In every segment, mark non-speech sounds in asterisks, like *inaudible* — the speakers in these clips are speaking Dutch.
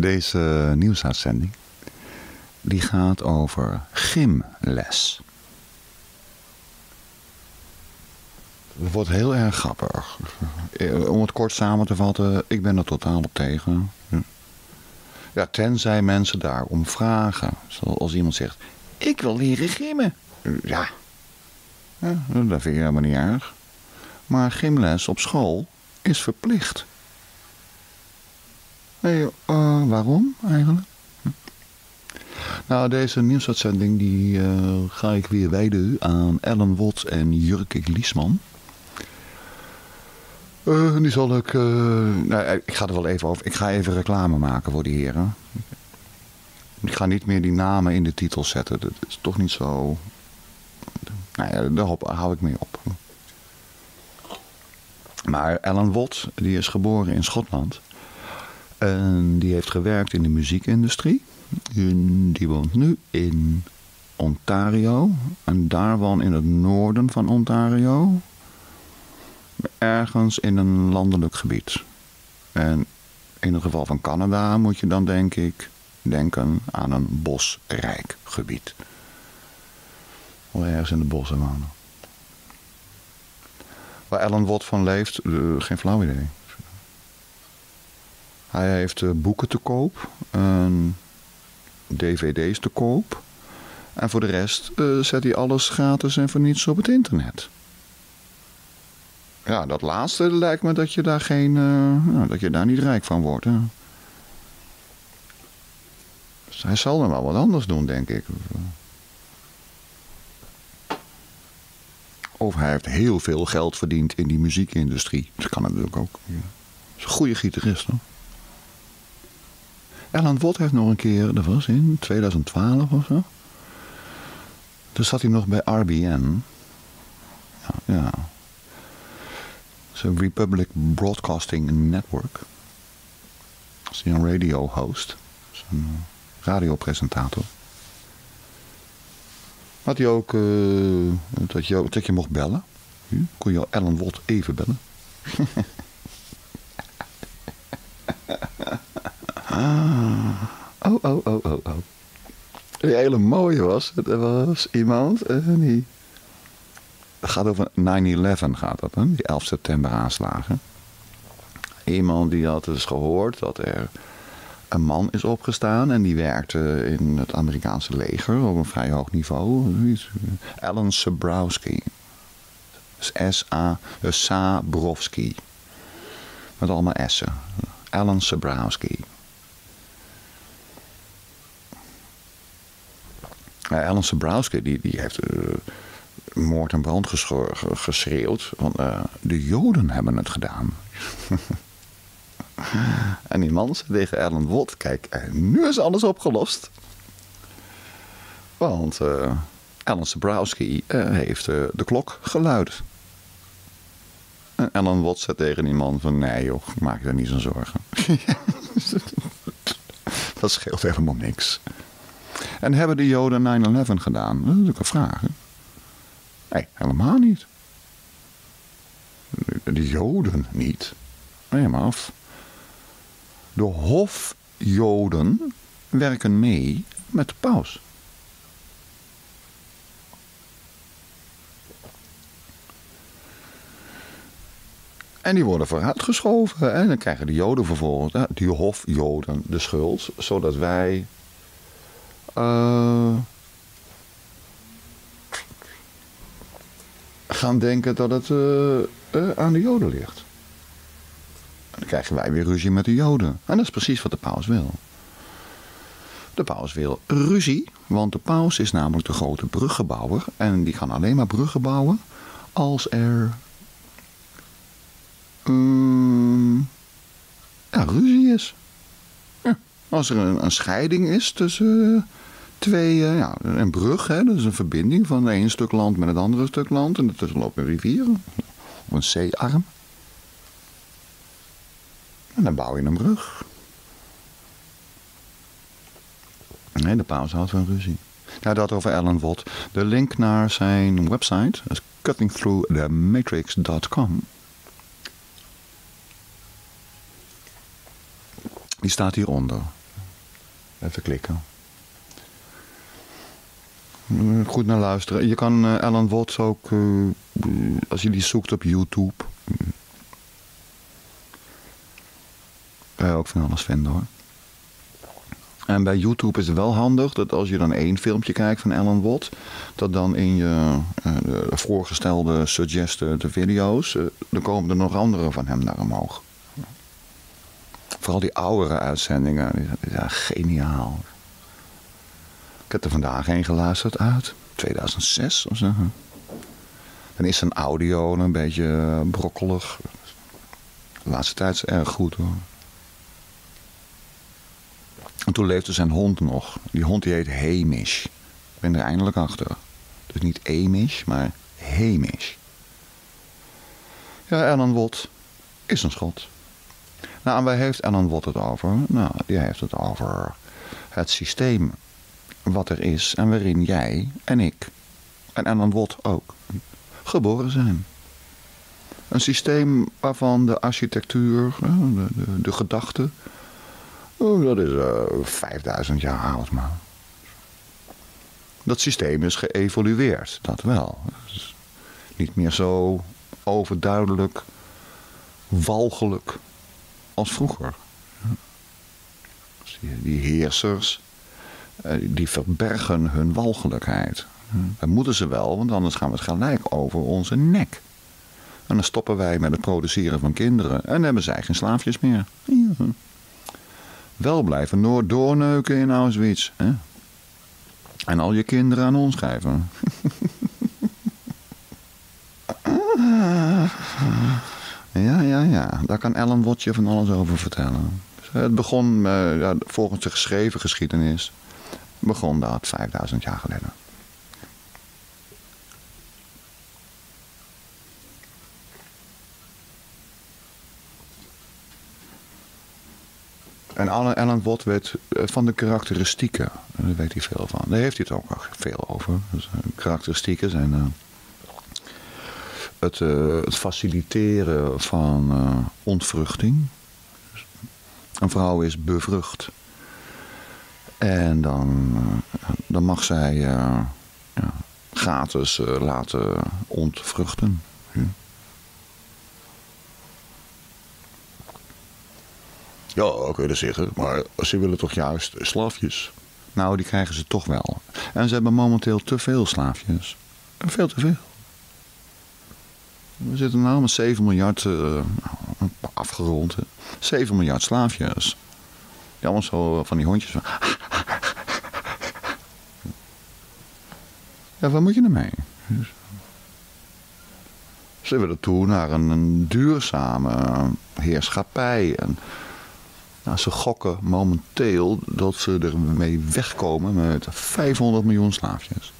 Deze nieuwsuitzending die gaat over gymles. Het wordt heel erg grappig. Eh, om het kort samen te vatten, ik ben er totaal op tegen. Ja, tenzij mensen daarom vragen. Zoals iemand zegt, ik wil leren gymmen. Ja, ja dat vind je helemaal niet erg. Maar gymles op school is verplicht. Nee, uh, waarom eigenlijk? Nou, deze nieuwsuitzending die, uh, ga ik weer wijden aan Ellen Wot en Jurke Liesman. Uh, die zal ik... Nou, ik ga er wel even over... Ik ga even reclame maken voor die heren. Ik ga niet meer die namen in de titel zetten. Dat is toch niet zo... Nou ja, daar hou ik mee op. Maar Ellen Watt, die is geboren in Schotland. En die heeft gewerkt in de muziekindustrie. Die woont nu in Ontario. En daar woont in het noorden van Ontario. Ergens in een landelijk gebied. En in het geval van Canada moet je dan denk ik denken aan een bosrijk gebied. Of ergens in de bossen wonen. Waar Ellen Watt van leeft, uh, geen flauw idee. Hij heeft uh, boeken te koop, dvd's te koop. En voor de rest uh, zet hij alles gratis en voor niets op het internet. Ja, dat laatste lijkt me dat je daar geen, nou, dat je daar niet rijk van wordt. Hè? Dus hij zal dan wel wat anders doen, denk ik. Of hij heeft heel veel geld verdiend in die muziekindustrie. Dat kan natuurlijk ook. Ja. is een goede gitarist hoor. Alan Watt heeft nog een keer, dat was in 2012 of zo. Toen zat hij nog bij RBN. Ja. ja. Republic Broadcasting Network. Is een radio host. een eh, radiopresentator. Had hij ook uh, dat, je, dat je mocht bellen. Hm? Kon je Ellen Watt even bellen. oh, *laughs* oh, oh, oh, oh. Een hele mooie was, er was iemand uh, die... Het gaat over 9-11 gaat dat, hè? die 11 september aanslagen. Iemand die had dus gehoord dat er een man is opgestaan en die werkte in het Amerikaanse leger op een vrij hoog niveau. Alan Sabrowski. S-A, Sabrowski. Met allemaal S'en. Alan Sabrowski. Alan Sabrowski die, die heeft uh, moord en brand geschreeuwd. Want uh, de Joden hebben het gedaan. *laughs* En die man zei tegen Alan Watt, kijk, nu is alles opgelost. Want uh, Alan Sabrowski uh, heeft uh, de klok geluid. En Alan Watt zei tegen die man van, nee joh, maak je daar niet zo'n zorgen. *laughs* dat scheelt helemaal niks. En hebben de Joden 9-11 gedaan? Dat is natuurlijk een vraag. Hè? Nee, helemaal niet. De Joden niet. Nee, maar af. De hofjoden werken mee met de paus. En die worden vooruitgeschoven. En dan krijgen de joden vervolgens, die hofjoden, de schuld. Zodat wij... Uh, gaan denken dat het uh, uh, aan de joden ligt dan krijgen wij weer ruzie met de Joden. En dat is precies wat de paus wil. De paus wil ruzie, want de paus is namelijk de grote bruggenbouwer. En die kan alleen maar bruggen bouwen als er ja, ruzie is. Als er een, een, scheiding is tussen uh, twee, uh, ja, een brug, hè, dat is een verbinding van het ene stuk land met het andere stuk land. En ertussen loopt een rivier of een zeearm. En dan bouw je een brug. Nee, de paus houdt van ruzie. Nou, dat over Alan Watt. De link naar zijn website is cuttingthroughthematrix.com. Die staat hieronder. Even klikken. Goed naar luisteren. Je kan uh, Alan Watts ook, als je die zoekt op YouTube, kan je ook van alles vinden hoor. En bij YouTube is het wel handig dat als je dan één filmpje kijkt van Alan Watt, dat dan in je voorgestelde suggested video's, dan komen er nog andere van hem naar omhoog. Vooral die oudere uitzendingen, ja, geniaal. Ik heb er vandaag een geluisterd uit, 2006 of zo. Dan is zijn audio een beetje brokkelig. De laatste tijd is erg goed hoor. En toen leefde zijn hond nog. Die hond die heet Hamish. Ik ben er eindelijk achter. Dus niet Amish, maar Hamish. Ja, Alan Watt is een schot. Nou, en waar heeft Alan Watt het over? Nou, die heeft het over het systeem wat er is en waarin jij en ik en Alan Watt ook geboren zijn. Een systeem waarvan de architectuur, de, de, de gedachten, Oh, dat is uh, eh, 5000 jaar oud, maar. Dat systeem is geëvolueerd, dat wel. niet meer zo overduidelijk, walgelijk als vroeger. Dus die, heersers, eh, die verbergen hun walgelijkheid. Dat moeten ze wel, want anders gaan we het gelijk over onze nek. En dan stoppen wij met het produceren van kinderen. En dan hebben zij geen slaafjes meer. Ja wel blijven doorneuken in Auschwitz. Hè? En al je kinderen aan ons geven. *laughs* Daar kan Ellen Wotje van alles over vertellen. Het begon, uh, ja, volgens de geschreven geschiedenis, begon dat 5000 jaar geleden. En Alan Watt weet eh, van de karakteristieken. Daar weet hij veel van. Daar heeft hij het ook veel over. Dus, uh, karakteristieken zijn het, het, faciliteren van ontvruchting. Een vrouw is bevrucht. En dan, dan mag zij ja, gratis laten ontvruchten. Ja, kun je zeggen. Maar ze willen toch juist slaafjes? Nou, die krijgen ze toch wel. En ze hebben momenteel te veel slaafjes. Veel te veel. We zitten nou met 7 miljard, uh, afgerond, 7 miljard slaafjes. Die allemaal zo van die hondjes van... Ja, wat moet je ermee? Ze willen toe naar een, een duurzame heerschappij. En nou, ze gokken momenteel dat ze ermee wegkomen met 500 miljoen slaafjes. Dus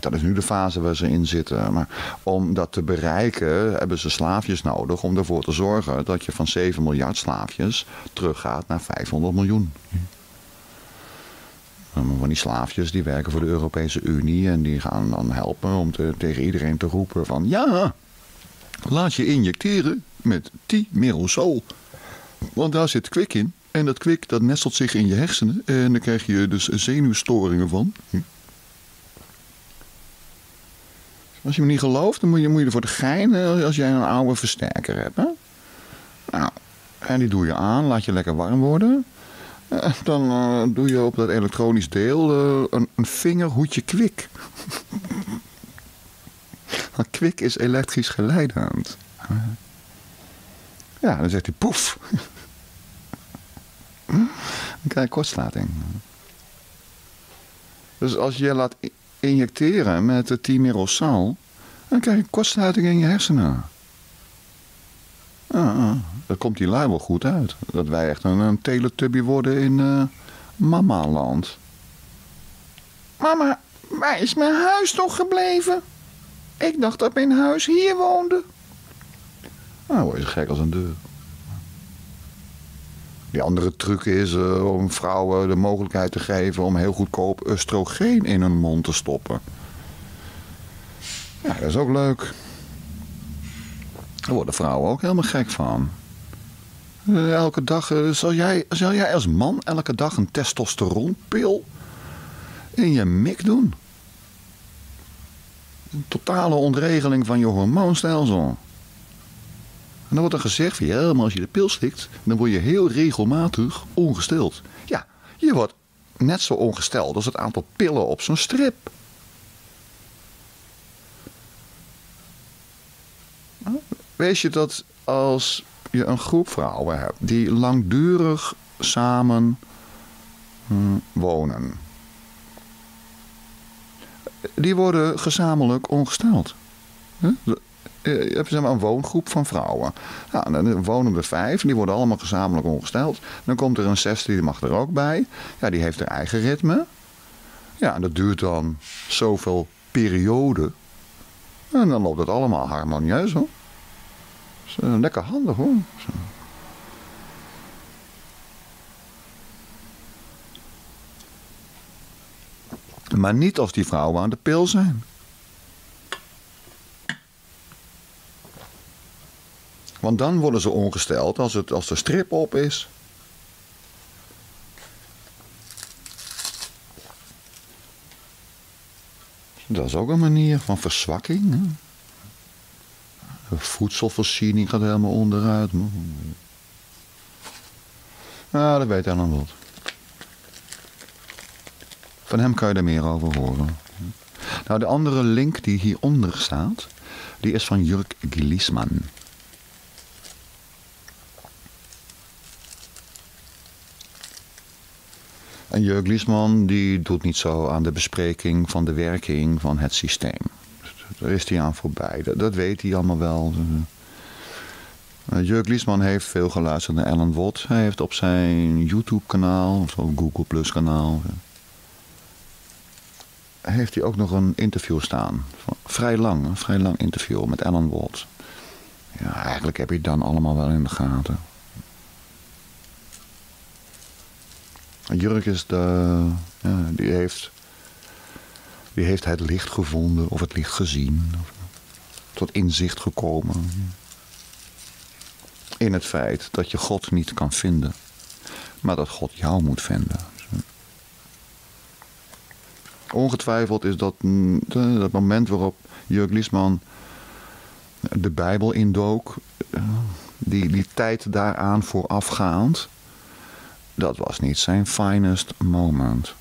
dat is nu de fase waar ze in zitten. Maar om dat te bereiken hebben ze slaafjes nodig om ervoor te zorgen dat je van 7 miljard slaafjes teruggaat naar 500 miljoen. Van die slaafjes die werken voor de Europese Unie en die gaan dan helpen om te, tegen iedereen te roepen van ja, laat je injecteren met T-merosol. Want daar zit kwik in. En dat kwik dat nestelt zich in je hersenen. En dan krijg je dus zenuwstoringen van. Als je me niet gelooft, dan moet je, moet je er voor de gein eh, als jij een oude versterker hebt. Nou, en die doe je aan, laat je lekker warm worden. Eh, dan uh, doe je op dat elektronisch deel een, een vingerhoedje kwik. *laughs* kwik is elektrisch geleidend. Ja, dan zegt hij poef. *laughs* dan krijg je kortsluiting. Dus als je laat injecteren met de timirosal, dan krijg je kortsluiting in je hersenen. Ah, ah, dat komt die lui wel goed uit. Dat wij echt een, een teletubby worden in uh, mama-land. Mama, waar is mijn huis toch gebleven? Ik dacht dat mijn huis hier woonde. Nou, word je gek als een deur. Die andere truc is uh, om vrouwen de mogelijkheid te geven om heel goedkoop oestrogeen in hun mond te stoppen. Ja, dat is ook leuk. Daar worden vrouwen ook helemaal gek van. Eh, elke dag, uh, zal, jij, zal jij als man elke dag een testosteronpil in je mik doen? Een totale ontregeling van je hormoonstelsel. Dan wordt er gezegd van ja, maar als je de pil slikt, dan word je heel regelmatig ongesteld. Ja, je wordt net zo ongesteld als het aantal pillen op zo'n strip. Weet je dat als je een groep vrouwen hebt die langdurig samen hm, wonen, die worden gezamenlijk ongesteld. Eh, je hebt zeg maar, een woongroep van vrouwen. Nou, dan wonen er vijf, die worden allemaal gezamenlijk ongesteld. Dan komt er een zesde, die mag er ook bij. Ja, die heeft haar eigen ritme. Ja, en dat duurt dan zoveel periode. En dan loopt het allemaal harmonieus hoor. is uh, lekker handig hoor. Maar niet als die vrouwen aan de pil zijn. Want dan worden ze ongesteld als, het, als de strip op is. Dat is ook een manier van verzwakking. Hè? De voedselvoorziening gaat helemaal onderuit. Nou, dat weet Ellen wat. Van hem kan je er meer over horen. Nou, de andere link die hieronder staat, die is van Jurk Gilisman. En Jurk Liesman die doet niet zo aan de bespreking van de werking van het systeem. Daar is hij aan voorbij. Dat, weet hij allemaal wel. Jurk Liesman heeft veel geluisterd naar Ellen Watt. Hij heeft op zijn YouTube kanaal, of op Google Plus kanaal... heeft hij ook nog een interview staan. Vrij lang, een vrij lang interview met Ellen Watt. Ja, eigenlijk heb je dan allemaal wel in de gaten. Jurk is de, ja, die, heeft, die heeft het licht gevonden of het licht gezien. Of tot inzicht gekomen. In het feit dat je God niet kan vinden. Maar dat God jou moet vinden. Ongetwijfeld is dat dat moment waarop Jurk Liesman de Bijbel indook. Eh, die, die tijd daaraan voorafgaand dat was niet zijn finest moment.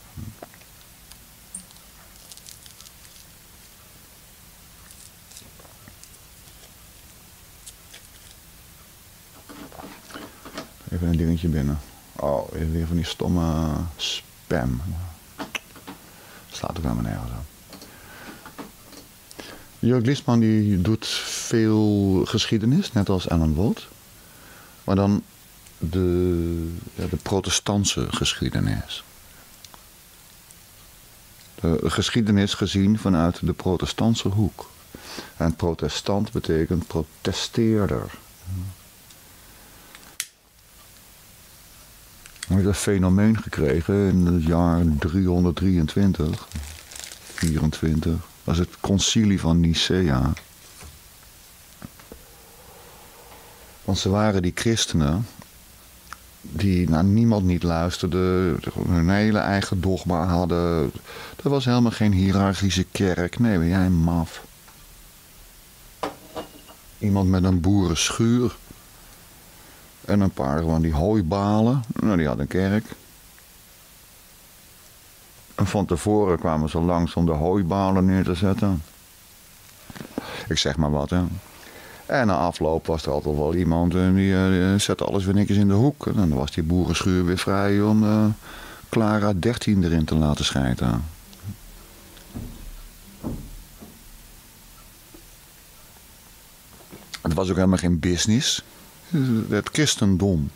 Even een dingetje binnen. Oh, weer van die stomme spam. Slaat ook helemaal nergens op. Jörg Liesman die doet veel geschiedenis, net als Alan Wold. Maar dan de, ja, de protestantse geschiedenis. De geschiedenis gezien vanuit de protestantse hoek. En protestant betekent protesteerder. We hebben een fenomeen gekregen in het jaar 323, 24. Dat was het concilie van Nicea. Want ze waren die christenen die naar niemand niet luisterden, hun hele eigen dogma hadden. Er was helemaal geen hiërarchische kerk. Nee, ben jij maf. Iemand met een boerenschuur. En een paar van die hooibalen. Nou, die had een kerk. En van tevoren kwamen ze langs om de hooibalen neer te zetten. Ik zeg maar wat, hè. En na afloop was er altijd wel iemand en die, uh, zette alles weer netjes in de hoek. En dan was die boerenschuur weer vrij om Clara 13 erin te laten schijten. Het was ook helemaal geen business. Het christendom.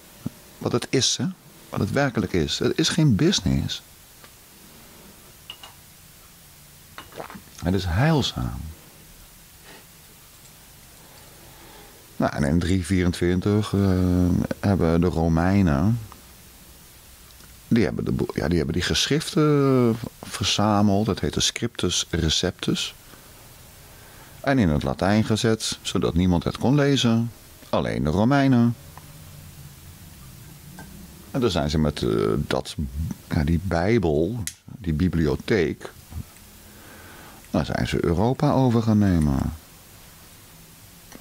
Wat het is, hè? Wat het werkelijk is. Het is geen business. Het is heilzaam. Nou, en in 324 uh, eh, hebben de Romeinen... Die hebben, de, ja, die hebben die geschriften verzameld. Dat heet de Scriptus Receptus. En in het Latijn gezet, zodat niemand het kon lezen. Alleen de Romeinen. En dan zijn ze met uh, dat, ja, die Bijbel, die bibliotheek, daar zijn ze Europa over gaan nemen.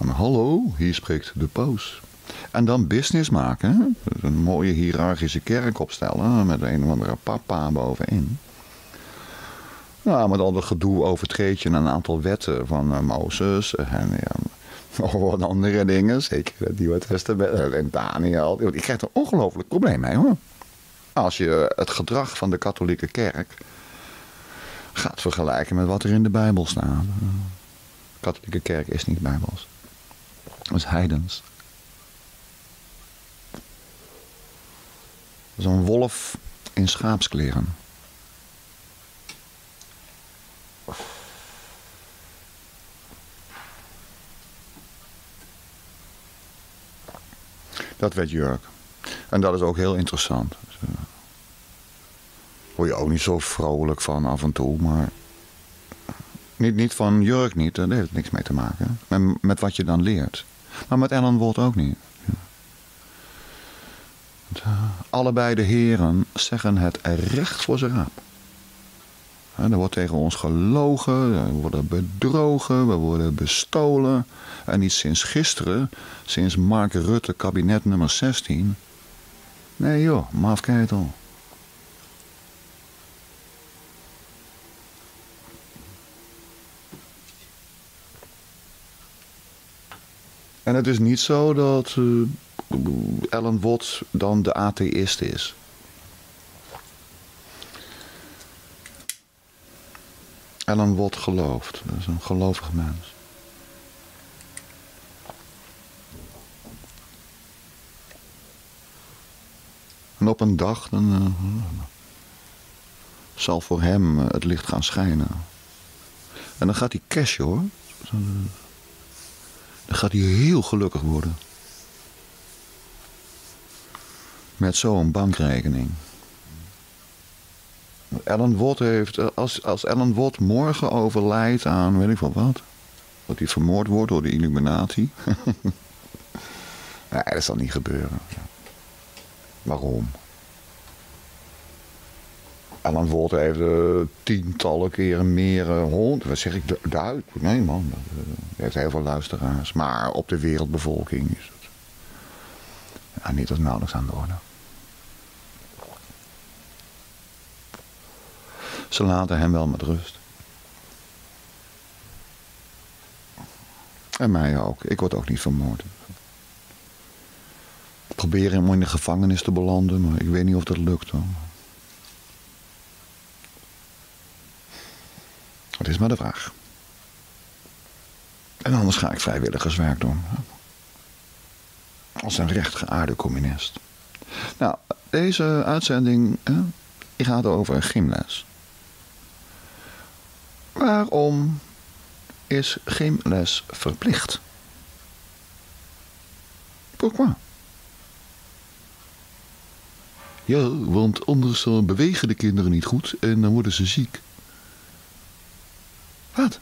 Hallo, hier spreekt de paus. En dan business maken. Dus een mooie hiërarchische kerk opstellen met een of andere papa bovenin. Nou, met al dat gedoe overtreed je een aantal wetten van uh, Mozes en ja, *laughs* wat andere dingen. Zeker het Nieuwe Testament en Daniel. Je krijgt een ongelooflijk probleem mee hoor. Als je het gedrag van de katholieke kerk gaat vergelijken met wat er in de Bijbel staat. De katholieke kerk is niet bijbels. Is heidens. Een wolf in schaapskleren. Dat werd Jurk. En dat is ook heel interessant. Word je ook niet zo vrolijk van af en toe, maar niet, niet van Jurk niet, daar heeft niks mee te maken. Met, met wat je dan leert. Maar met Ellen Wold ook niet. Uh, allebei de heren zeggen het recht voor zijn raap. Er wordt tegen ons gelogen, we worden bedrogen, we worden bestolen. En niet sinds gisteren, sinds Mark Rutte kabinet nummer 16. Nee joh, maafketel. En het is niet zo dat Ellen Watts dan de atheïst is. Ellen Watt gelooft. Dat is een gelovig mens. En op een dag dan, uh, zal voor hem het licht gaan schijnen. En dan gaat hij cashen hoor. Dan gaat hij heel gelukkig worden. Met zo'n bankrekening. Ellen Watt heeft, als, als Ellen Watt morgen overlijdt aan, weet ik wel wat. Dat hij vermoord wordt door de Illuminati. *laughs* nee, dat zal niet gebeuren. Waarom? Ellen Watt heeft uh, tientallen keren meer uh, hond. Wat zeg ik? Duit? Nee man, dat, heeft heel veel luisteraars. Maar op de wereldbevolking is het ja, niet als nauwelijks aan de orde. Ze laten hem wel met rust. En mij ook. Ik word ook niet vermoord. Ik probeer hem in de gevangenis te belanden, maar ik weet niet of dat lukt. Hoor. Dat is maar de vraag. En anders ga ik vrijwilligerswerk doen. Als een rechtgeaarde communist. Nou, deze uitzending hè, gaat over gymles. Waarom is gymles verplicht? Pourquoi? Ja, want anders bewegen de kinderen niet goed en dan worden ze ziek. Wat?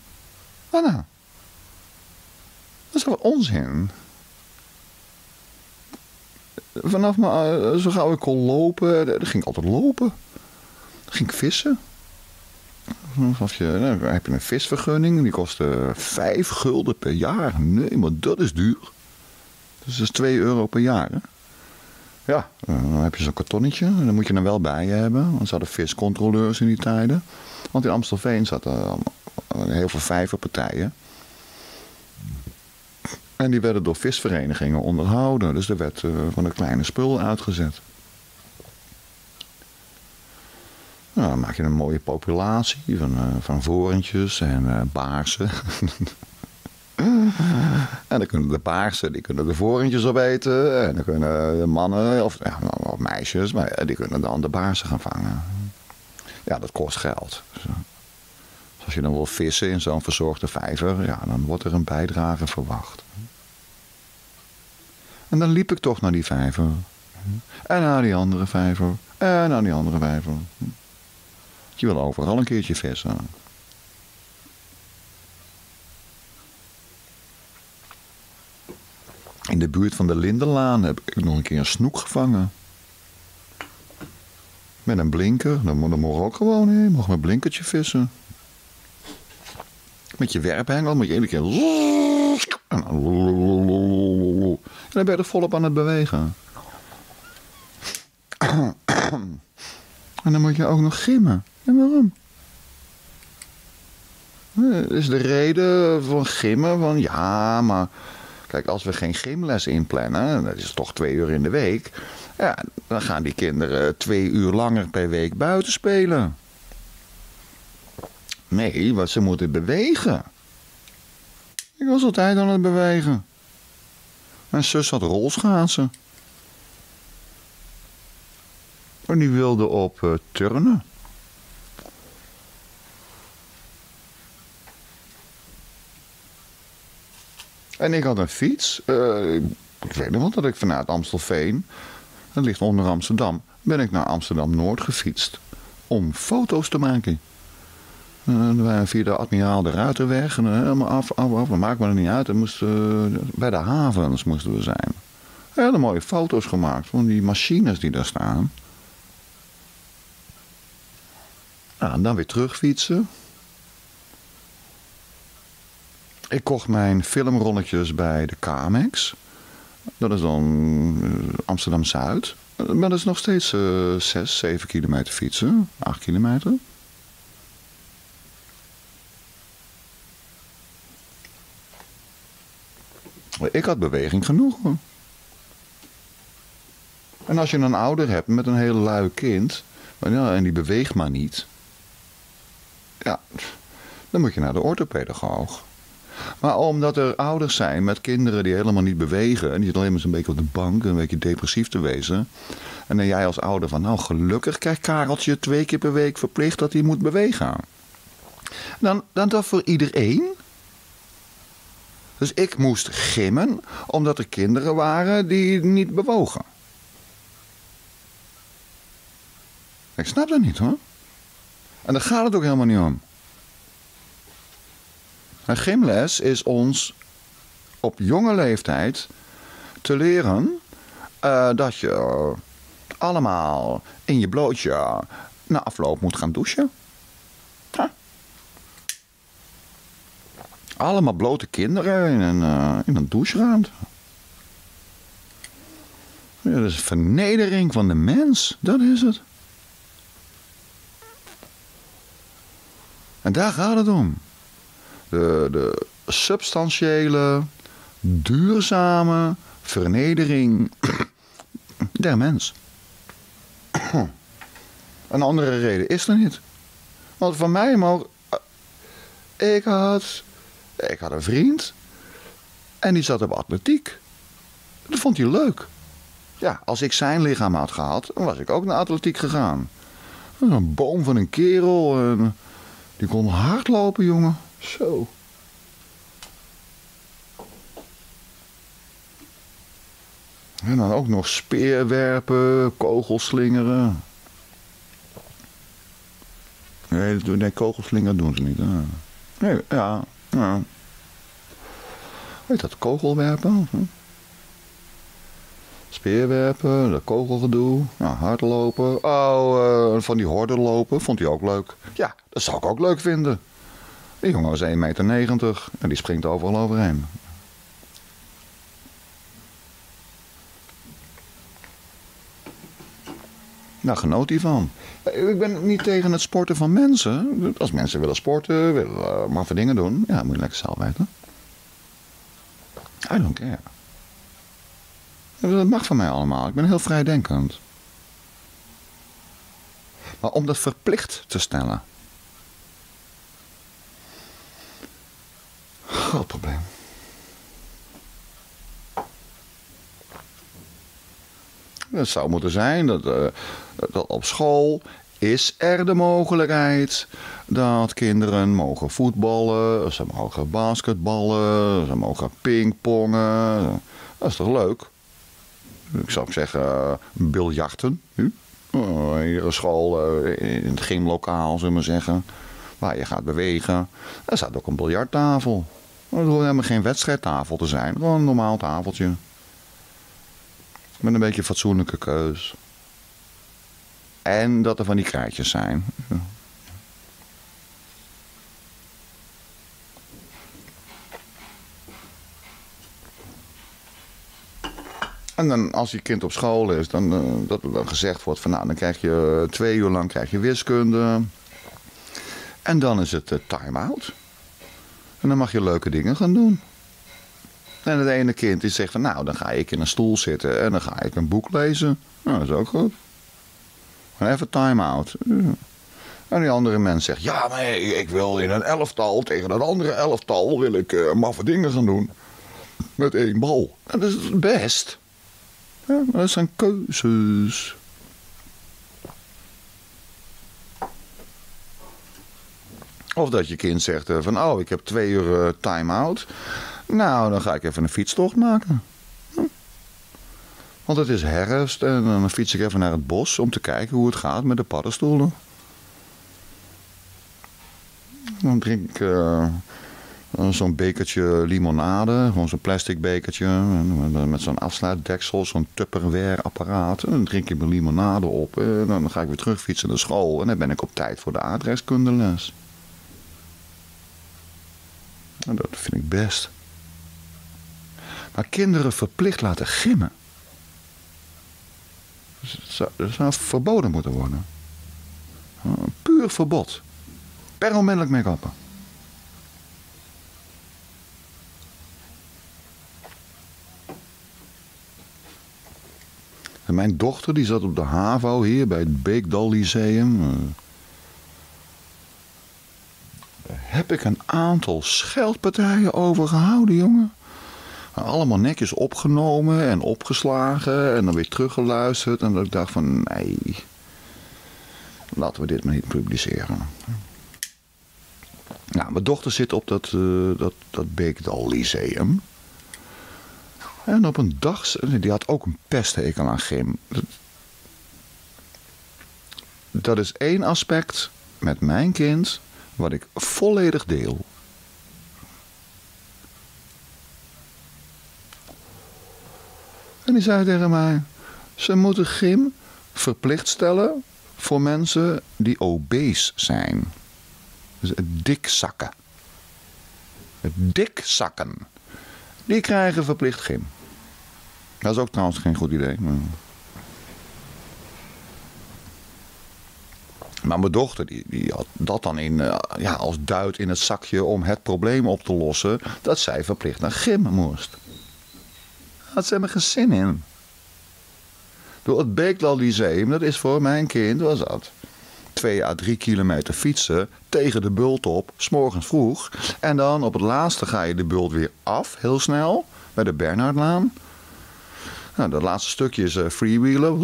Wat nou? Dat is wel onzin. Vanaf me, zo gauw ik kon lopen, dan ging ik altijd lopen. Dan ging ik vissen. Of je, dan heb je een visvergunning, die kost vijf gulden per jaar. Nee, maar dat is duur. Dus dat is 2 euro per jaar. Hè? Ja, dan heb je zo'n kartonnetje. En dan moet je er wel bij hebben. Want ze hadden viscontroleurs in die tijden. Want in Amstelveen zaten heel veel vijverpartijen. En die werden door visverenigingen onderhouden. Dus er werd uh, van een kleine spul uitgezet. Nou, dan maak je een mooie populatie van, uh, van vorentjes en uh, baarsen. *laughs* en dan kunnen de baarsen, die kunnen de vorentjes opeten. En dan kunnen de mannen, of, of meisjes, maar die kunnen dan de baarsen gaan vangen. Ja, dat kost geld. Dus, als je dan wil vissen in zo'n verzorgde vijver, ja, dan wordt er een bijdrage verwacht. En dan liep ik toch naar die vijver. En naar die andere vijver. En naar die andere vijver. Je wil overal een keertje vissen. In de buurt van de Lindenlaan heb ik nog een keer een snoek gevangen. Met een blinker, dan, dan mogen ook gewoon. Je mag met blinkertje vissen. Met je werphengel moet je iedere keer... En dan ben je er volop aan het bewegen. En dan moet je ook nog gimmen. En waarom? Dat is de reden van gimmen van ja, maar kijk, als we geen gymles inplannen, dat is toch twee uur in de week, ja, dan gaan die kinderen twee uur langer per week buiten spelen. Nee, want ze moeten bewegen. Ik was altijd aan het bewegen. Mijn zus had rolschaatsen. En die wilde op uh, turnen. En ik had een fiets. Uh, ik weet nog wel dat ik vanuit Amstelveen, dat ligt onder Amsterdam, ben ik naar Amsterdam-Noord gefietst. Om foto's te maken. We waren via de Admiraal de Ruiterweg. En helemaal af, af, af. Dat maakt me er niet uit. Moesten, bij de havens moesten we zijn. Hele mooie foto's gemaakt van die machines die daar staan. Nou, en dan weer terugfietsen. Ik kocht mijn filmrolletjes bij de Kamex. Dat is dan eh, Amsterdam-Zuid. Maar dat is nog steeds uh, 6, 7 kilometer fietsen. 8 kilometer. Ik had beweging genoeg. Hoor. En als je een ouder hebt met een heel lui kind... en die beweegt maar niet... Ja, dan moet je naar de orthopedagoog. Maar omdat er ouders zijn met kinderen die helemaal niet bewegen... en die alleen maar zo'n beetje op de bank, een beetje depressief te wezen... en dan jij als ouder van... nou, gelukkig krijgt Kareltje twee keer per week verplicht dat hij moet bewegen. Dan, dan dat voor iedereen... Dus ik moest gimmen omdat er kinderen waren die niet bewogen. Ik snap dat niet hoor. En daar gaat het ook helemaal niet om. Een gymles is ons op jonge leeftijd te leren uh, dat je allemaal in je blootje na afloop moet gaan douchen. Allemaal blote kinderen in een, uh, in een doucheruimte. Ja, dat is vernedering van de mens, dat is het. En daar gaat het om. De, de substantiële, duurzame vernedering *coughs* der mens. *coughs* Een andere reden is er niet. Want van mij mag... Ik had... Ik had een vriend. En die zat op atletiek. Dat vond hij leuk. Ja, als ik zijn lichaam had gehad, dan was ik ook naar atletiek gegaan. Een boom van een kerel. Die kon hardlopen, jongen. Zo. En dan ook nog speerwerpen, kogelslingeren. Nee, nee kogelslingeren doen ze niet. Nee, ja, ja. Weet dat, kogelwerpen? Hm? Speerwerpen, dat kogelgedoe, ja, hardlopen. Oh, uh, van die horden lopen, vond hij ook leuk. Ja, dat zou ik ook leuk vinden. Die jongen was 1,90 meter en die springt overal overheen. Nou, genoot hij van. Ik ben niet tegen het sporten van mensen. Als mensen willen sporten, willen maar voor dingen doen, ja, moet je lekker zelf weten. I don't care. Dat mag van mij allemaal. Ik ben heel vrijdenkend. Maar om dat verplicht te stellen. Groot probleem. Het zou moeten zijn dat, uh, dat op school is er de mogelijkheid dat kinderen mogen voetballen, ze mogen basketballen, ze mogen pingpongen. Dat is toch leuk? Ik zou zeggen, biljarten. Nu. Hier een school, uh, in het gymlokaal, zullen we zeggen. Waar je gaat bewegen. Er staat ook een biljarttafel. Het hoeft helemaal geen wedstrijdtafel te zijn. Gewoon een normaal tafeltje. Met een beetje fatsoenlijke keus. En dat er van die krijtjes zijn. En dan als je kind op school is, dan, uh, dat er dan gezegd wordt van nou, dan krijg je twee uur lang krijg je wiskunde. En dan is het uh, time-out. En dan mag je leuke dingen gaan doen. En het ene kind die zegt van nou, dan ga ik in een stoel zitten en dan ga ik een boek lezen. Nou, dat is ook goed. even time-out. En die andere mens zegt, ja, maar ik wil in een elftal tegen dat andere elftal wil ik uh, maffe dingen gaan doen. Met één bal. En dat is best. Ja, dat zijn keuzes. Of dat je kind zegt eh, van, oh, ik heb twee uur uh, time-out. Nou, dan ga ik even een fietstocht maken. Hm. Want het is herfst en dan fiets ik even naar het bos om te kijken hoe het gaat met de paddenstoelen. Dan drink ik uh, zo'n bekertje limonade, gewoon zo'n plastic bekertje met zo'n afsluitdeksel, zo'n Tupperware apparaat. En dan drink ik mijn limonade op en dan ga ik weer terug fietsen naar school en dan ben ik op tijd voor de aardrijkskundeles. En dat vind ik best. Maar kinderen verplicht laten gimmen. Dat zou, verboden moeten worden. Puur verbod. Per onmiddellijk mee. En mijn dochter die zat op de HAVO hier bij het Beekdal Lyceum. Eh, daar heb ik een aantal scheldpartijen over gehouden, jongen. Allemaal netjes opgenomen en opgeslagen en dan weer teruggeluisterd. En dat ik dacht van, nee, laten we dit maar niet publiceren. Nou, mijn dochter zit op dat, uh, dat, dat Beekdal Lyceum. En op een dag, die had ook een pesthekel aan gym. Dat is één aspect met mijn kind wat ik volledig deel. En die zei tegen mij: Ze moeten gym verplicht stellen voor mensen die obese zijn. Dus dikzakken. Dikzakken. Die krijgen verplicht gym. Dat is ook trouwens geen goed idee. Maar... Maar mijn dochter die, die had dat dan in, uh, ja, als duit in het zakje om het probleem op te lossen. Dat zij verplicht naar gym moest. Had ze helemaal geen zin in. Door het Beekdal Lyceum, dat is voor mijn kind, was dat. Twee à drie kilometer fietsen tegen de bult op, s'morgens vroeg. En dan op het laatste ga je de bult weer af, heel snel, bij de Bernhardlaan. Nou, dat laatste stukje is uh, freewheelen.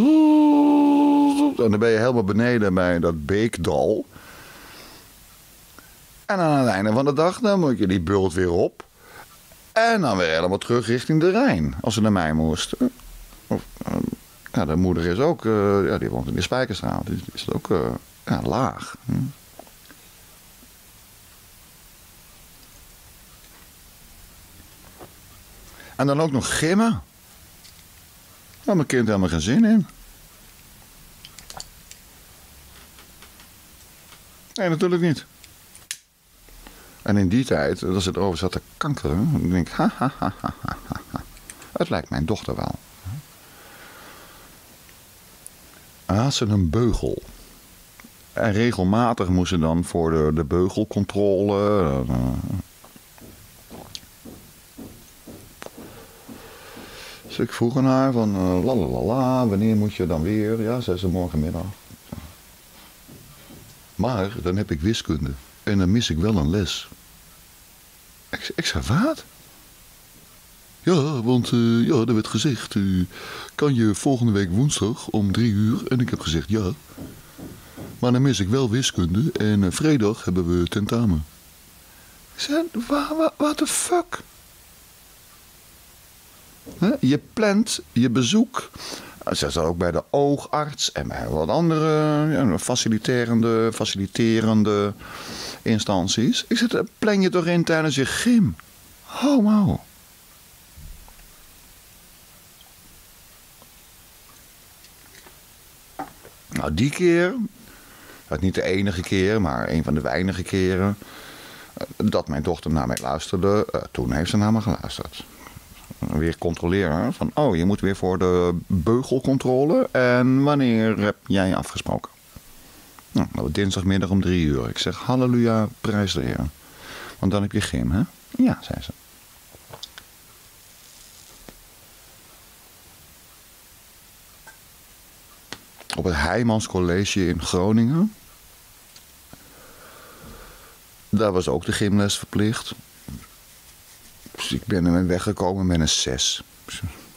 En dan ben je helemaal beneden bij dat beekdal. En aan het einde van de dag dan moet je die bult weer op. En dan weer helemaal terug richting de Rijn. Als ze naar mij moest. Of, uh, ja, de moeder is ook... Uh, ja, die woont in de Spijkerstraat. Die is ook uh, ja, laag. En dan ook nog gimmen. Nou, mijn kind helemaal geen zin in. Nee, natuurlijk niet. En in die tijd, als het over zat te kankeren, dan denk ik, ha, ha, ha, ha, ha, ha. Het lijkt mijn dochter wel. Had ze een beugel. En regelmatig moest ze dan voor de, de beugelcontrole. Uh, dus ik vroeg aan haar van, la la la wanneer moet je dan weer? Ja, zei ze morgenmiddag. Maar dan heb ik wiskunde. En dan mis ik wel een les. Ik, ik zei, wat? Ja, want uh, ja, er werd gezegd, uh, kan je volgende week woensdag om drie uur? En ik heb gezegd ja. Maar dan mis ik wel wiskunde en uh, vrijdag hebben we tentamen. Zei, what the fuck? Je plant je bezoek ze zat ook bij de oogarts en bij wat andere faciliterende, faciliterende instanties. Ik zeg, plan je toch in tijdens je gym? Homo. Nou, die keer, niet de enige keer, maar een van de weinige keren eh, dat mijn dochter naar mij luisterde, uh, toen heeft ze naar me geluisterd. Weer controleren van, oh, je moet weer voor de beugelcontrole en wanneer heb jij afgesproken? Nou, was dinsdagmiddag om drie uur. Ik zeg, halleluja, prijs de Heer. Want dan heb je gym, hè? Ja, zei ze. Op het Heijmans College in Groningen. Daar was ook de gymles verplicht. Dus ik ben er weggekomen met een 6.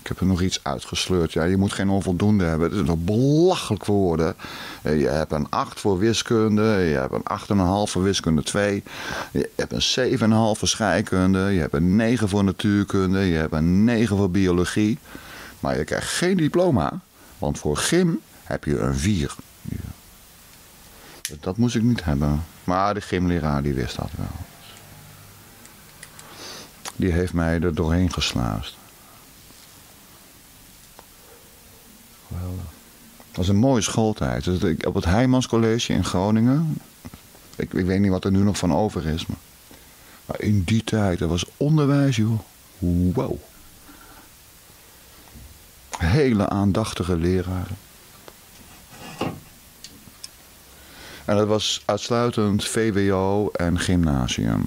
Ik heb er nog iets uitgesleurd. Ja, je moet geen onvoldoende hebben. Het is nog belachelijk voor woorden. Eh, je hebt een 8 voor wiskunde. Je hebt een 8,5 voor wiskunde 2. Je hebt een 7,5 voor scheikunde. Je hebt een 9 voor natuurkunde. Je hebt een 9 voor biologie. Maar je krijgt geen diploma. Want voor gym heb je een 4. Dat moest ik niet hebben. Maar de gymleraar die wist dat wel. Die heeft mij er doorheen geslaasd. Geweldig. Dat was een mooie schooltijd. Op het Heijmans College in Groningen. Ik, ik, weet niet wat er nu nog van over is. Maar, maar in die tijd, dat was onderwijs, joh. Wow. Hele aandachtige leraren. En dat was uitsluitend VWO en gymnasium.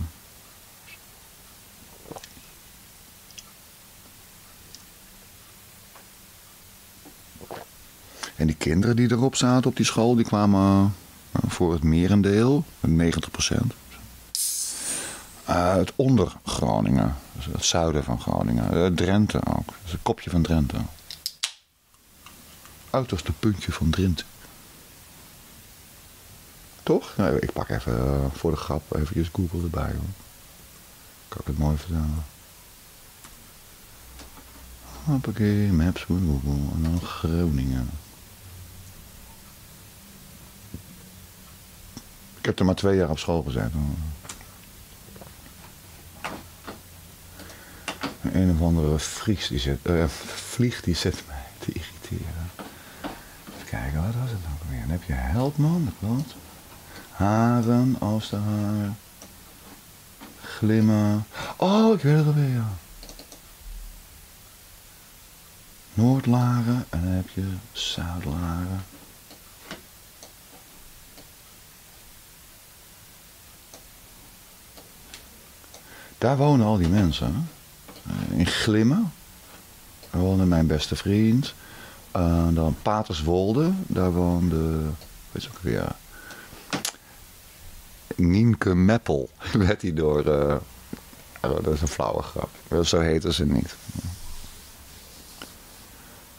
En die kinderen die erop zaten op die school, die kwamen voor het merendeel, 90 procent, uit onder Groningen. Dus het zuiden van Groningen. Drenthe ook. Het kopje van Drenthe. Uiterste puntje van Drenthe. Toch? Ik pak even uh, voor de grap even Google erbij. Hoor. Kan ik het mooi vertellen. Hoppakee, Maps Google. En dan Groningen. Ik heb er maar twee jaar op school gezeten. Een of andere vries die zit, uh, vlieg die zit mij te irriteren. Even kijken, wat was het nou weer? Dan heb je Helpman, dat klopt. Haren, Oosterhaar. Glimmen. Oh, ik weet het alweer, ja. Noordlaren en dan heb je Zuidlaren. Daar wonen al die mensen. Eh, in Glimmen. Daar woonde mijn beste vriend. Uh, dan Paterswolde. Daar woonde, weet je ook weer, Nienke Meppel *laughs* werd hij door... Uh, oh, dat is een flauwe grap. Zo heten ze niet.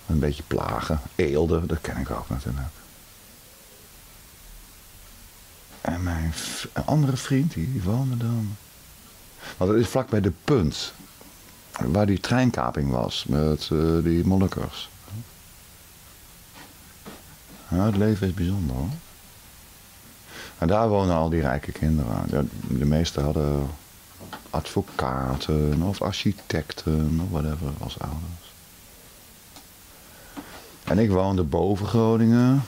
Een beetje plagen. Eelde, dat ken ik ook natuurlijk. En mijn andere vriend, die woonde dan... Want dat is vlak bij de punt. Waar die treinkaping was met uh, die monnikers. Ja, het leven is bijzonder hoor. En daar wonen al die rijke kinderen. De, de meeste hadden advocaten of architecten of whatever als ouders. En ik woonde boven Groningen.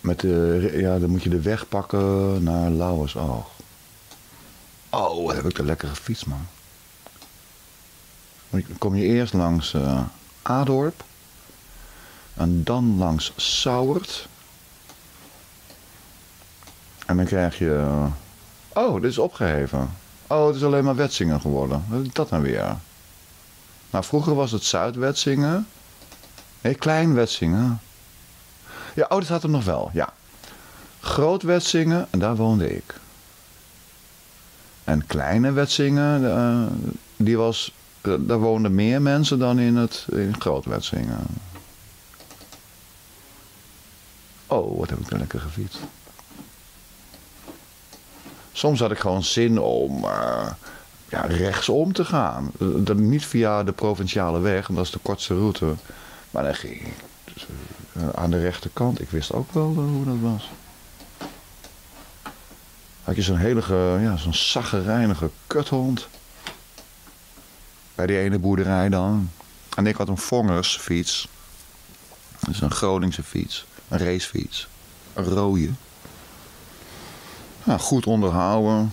Met de, ja, dan moet je de weg pakken naar Lauwersoog. Oh, wat heb ik een lekkere fiets, man. Dan kom je eerst langs uh, Adorp. En dan langs Sauwert. En dan krijg je... Uh, oh, dit is opgeheven. Oh, het is alleen maar Wetsingen geworden. Wat is dat nou weer? Nou, vroeger was het Zuid-Wetsingen. Nee, Klein Wetsingen. Ja, oh, dat had er nog wel, ja. Groot Wetsingen, en daar woonde ik. En kleine Wetsingen, uh, die was, uh, daar woonden meer mensen dan in het in Groot Wetsingen. Oh, wat heb ik een lekker gefietst. Soms had ik gewoon zin om uh, ja, rechtsom te gaan. Niet via de provinciale weg, dat is de kortste route. Maar dan ging ik dus, aan de rechterkant. Ik wist ook wel hoe dat was had je zo'n hele, ja, zo'n zaggerijnige kuthond. Bij die ene boerderij dan. En ik had een Vongers fiets. Dat is een Groningse fiets. Een racefiets. Een rode. Nou, goed onderhouden.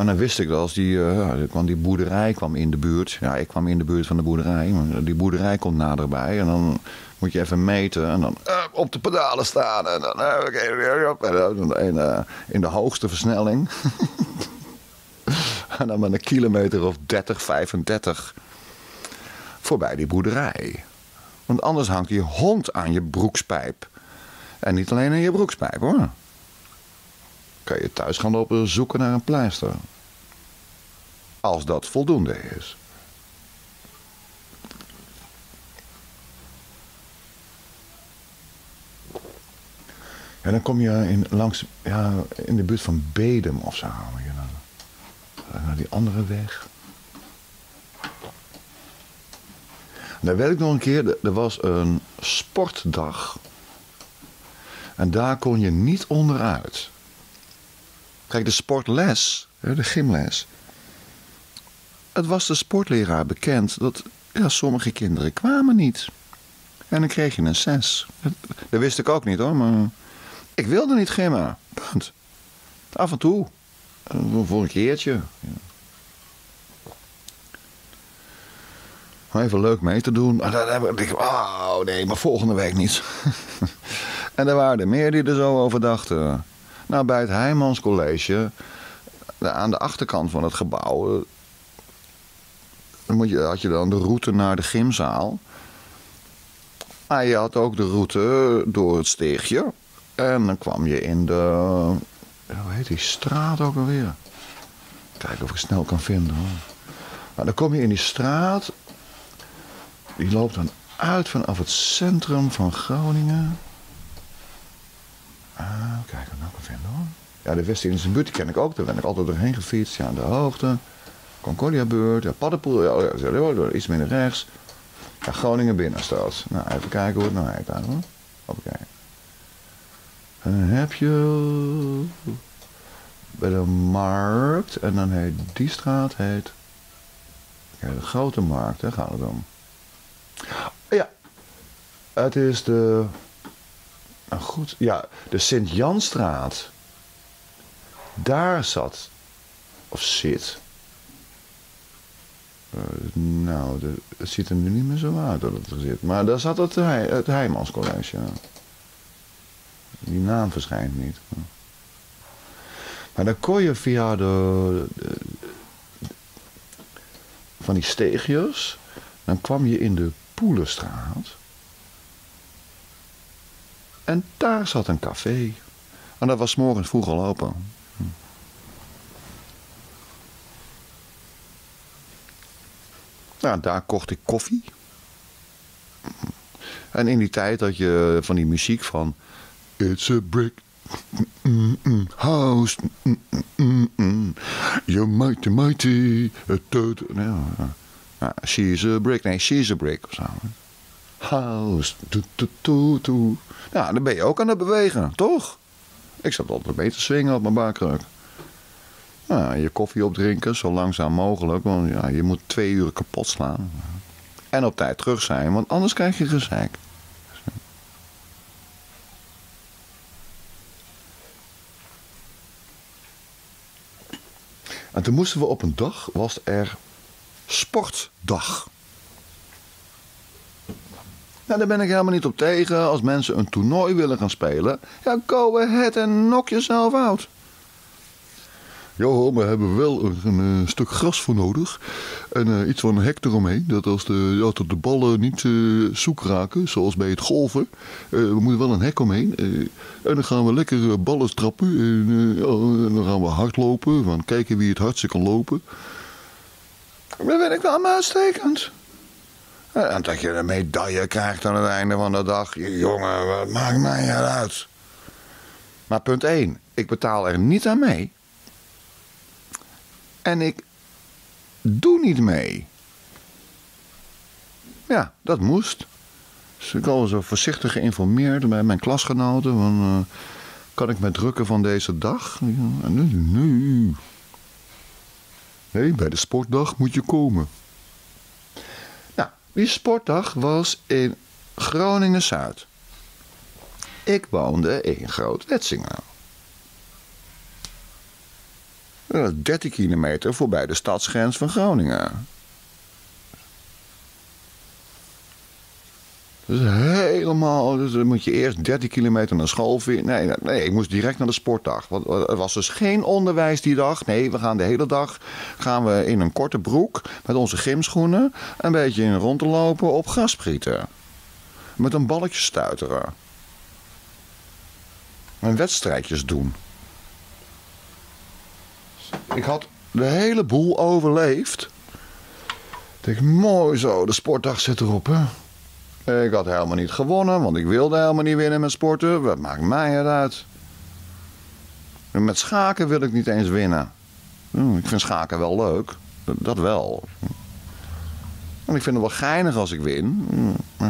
En dan wist ik dat als die, uh, die boerderij kwam in de buurt. Ja, ik kwam in de buurt van de boerderij. Die boerderij komt naderbij. En dan moet je even meten. En dan uh, op de pedalen staan. En dan, in, de hoogste versnelling. *laughs* en dan met een kilometer of 30, 35 voorbij die boerderij. Want anders hangt die hond aan je broekspijp. En niet alleen aan je broekspijp hoor. Kan je thuis gaan lopen zoeken naar een pleister. Als dat voldoende is. En dan kom je in, langs, ja, in de buurt van Bedem of zo. Je dan, naar die andere weg. Dan weet ik nog een keer, er was een sportdag. En daar kon je niet onderuit. Kijk, de sportles, de gymles. Het was de sportleraar bekend dat ja, sommige kinderen kwamen niet. En dan kreeg je een zes. Dat wist ik ook niet hoor, maar ik wilde niet gimmen. Punt. Af en toe. Voor een keertje. Ja. Even leuk mee te doen. Oh nee, maar volgende week niet. *laughs* en er waren er meer die er zo over dachten. Nou, bij het Heijmans College, aan de achterkant van het gebouw, eh, moet je, had je dan de route naar de gymzaal. Maar je had ook de route door het steegje. En dan kwam je in de, hoe heet die straat ook alweer? Kijken of ik snel kan vinden. Hoor. Nou, dan kom je in die straat. Die loopt dan uit vanaf het centrum van Groningen. Ah, kijk, wat nou kan vinden hoor. Ja, de West-Indische buurt die ken ik ook. Daar ben ik altijd doorheen gefietst. Ja, de hoogte. Concordia-buurt. Ja, Paddenpoel. Ja, iets minder rechts. Ja, Groningen binnenstad. Nou, even kijken hoe het nou heet daar hoor. Oké. Dan heb je bij de markt. En dan heet die straat heet. Ja, de grote markt, hè, gaat het om. Ja, het is de nou goed, ja, de Sint-Janstraat. Daar zat, of zit. Uh, nou, de, het ziet er nu niet meer zo uit dat het er zit. Maar daar zat het, het Heijmanscollege. Die naam verschijnt niet. Maar dan kon je via de, de, van die steegjes, dan kwam je in de Poelenstraat. En daar zat een café. En dat was morgens vroeg al open. Nou, daar kocht ik koffie. En in die tijd had je van die muziek van... It's a brick house. You're mighty mighty. Ja, she's a brick. Nee, she's a brick of zo. House. Ja, dan ben je ook aan het bewegen, toch? Ik zat altijd te swingen op mijn baarkruk. Nou, je koffie opdrinken, zo langzaam mogelijk. Want ja, je moet twee uur kapot slaan. En op tijd terug zijn, want anders krijg je gezeik. En toen moesten we op een dag, was er sportdag. Nou, daar ben ik helemaal niet op tegen. Als mensen een toernooi willen gaan spelen, ja, go ahead en nok jezelf uit. Ja, we hebben wel een, een, stuk gras voor nodig. En uh, iets van een hek eromheen. Dat als de, ja, dat de ballen niet uh, zoek raken, zoals bij het golven. Uh, we moeten wel een hek omheen. en dan gaan we lekker ballen trappen. En, dan gaan we hardlopen. Van kijken wie het hardste kan lopen. Dat vind ik wel uitstekend. En dat je een medaille krijgt aan het einde van de dag. Jongen, wat maakt mij uit? Maar punt 1. Ik betaal er niet aan mee. En ik doe niet mee. Ja, dat moest. Dus ik was zo voorzichtig geïnformeerd bij mijn klasgenoten. Van, uh, kan ik me drukken van deze dag? Nee, nee. Nee, bij de sportdag moet je komen. Die sportdag was in Groningen-Zuid. Ik woonde in Groot-Wetsingen. 13 kilometer voorbij de stadsgrens van Groningen. Dus helemaal, dus dan moet je eerst 13 kilometer naar school. Nee, nee, ik moest direct naar de sportdag. Want er was dus geen onderwijs die dag. Nee, we gaan de hele dag gaan we in een korte broek met onze gymschoenen een beetje in rond op grasprieten. Met een balletje stuiteren. En wedstrijdjes doen. Ik had de hele boel overleefd. Ik mooi zo, de sportdag zit erop, hè. Ik had helemaal niet gewonnen, want ik wilde helemaal niet winnen met sporten. Wat maakt mij het uit? Met schaken wil ik niet eens winnen. Hm, ik vind schaken wel leuk. Dat wel. En ik vind het wel geinig als ik win. Hm,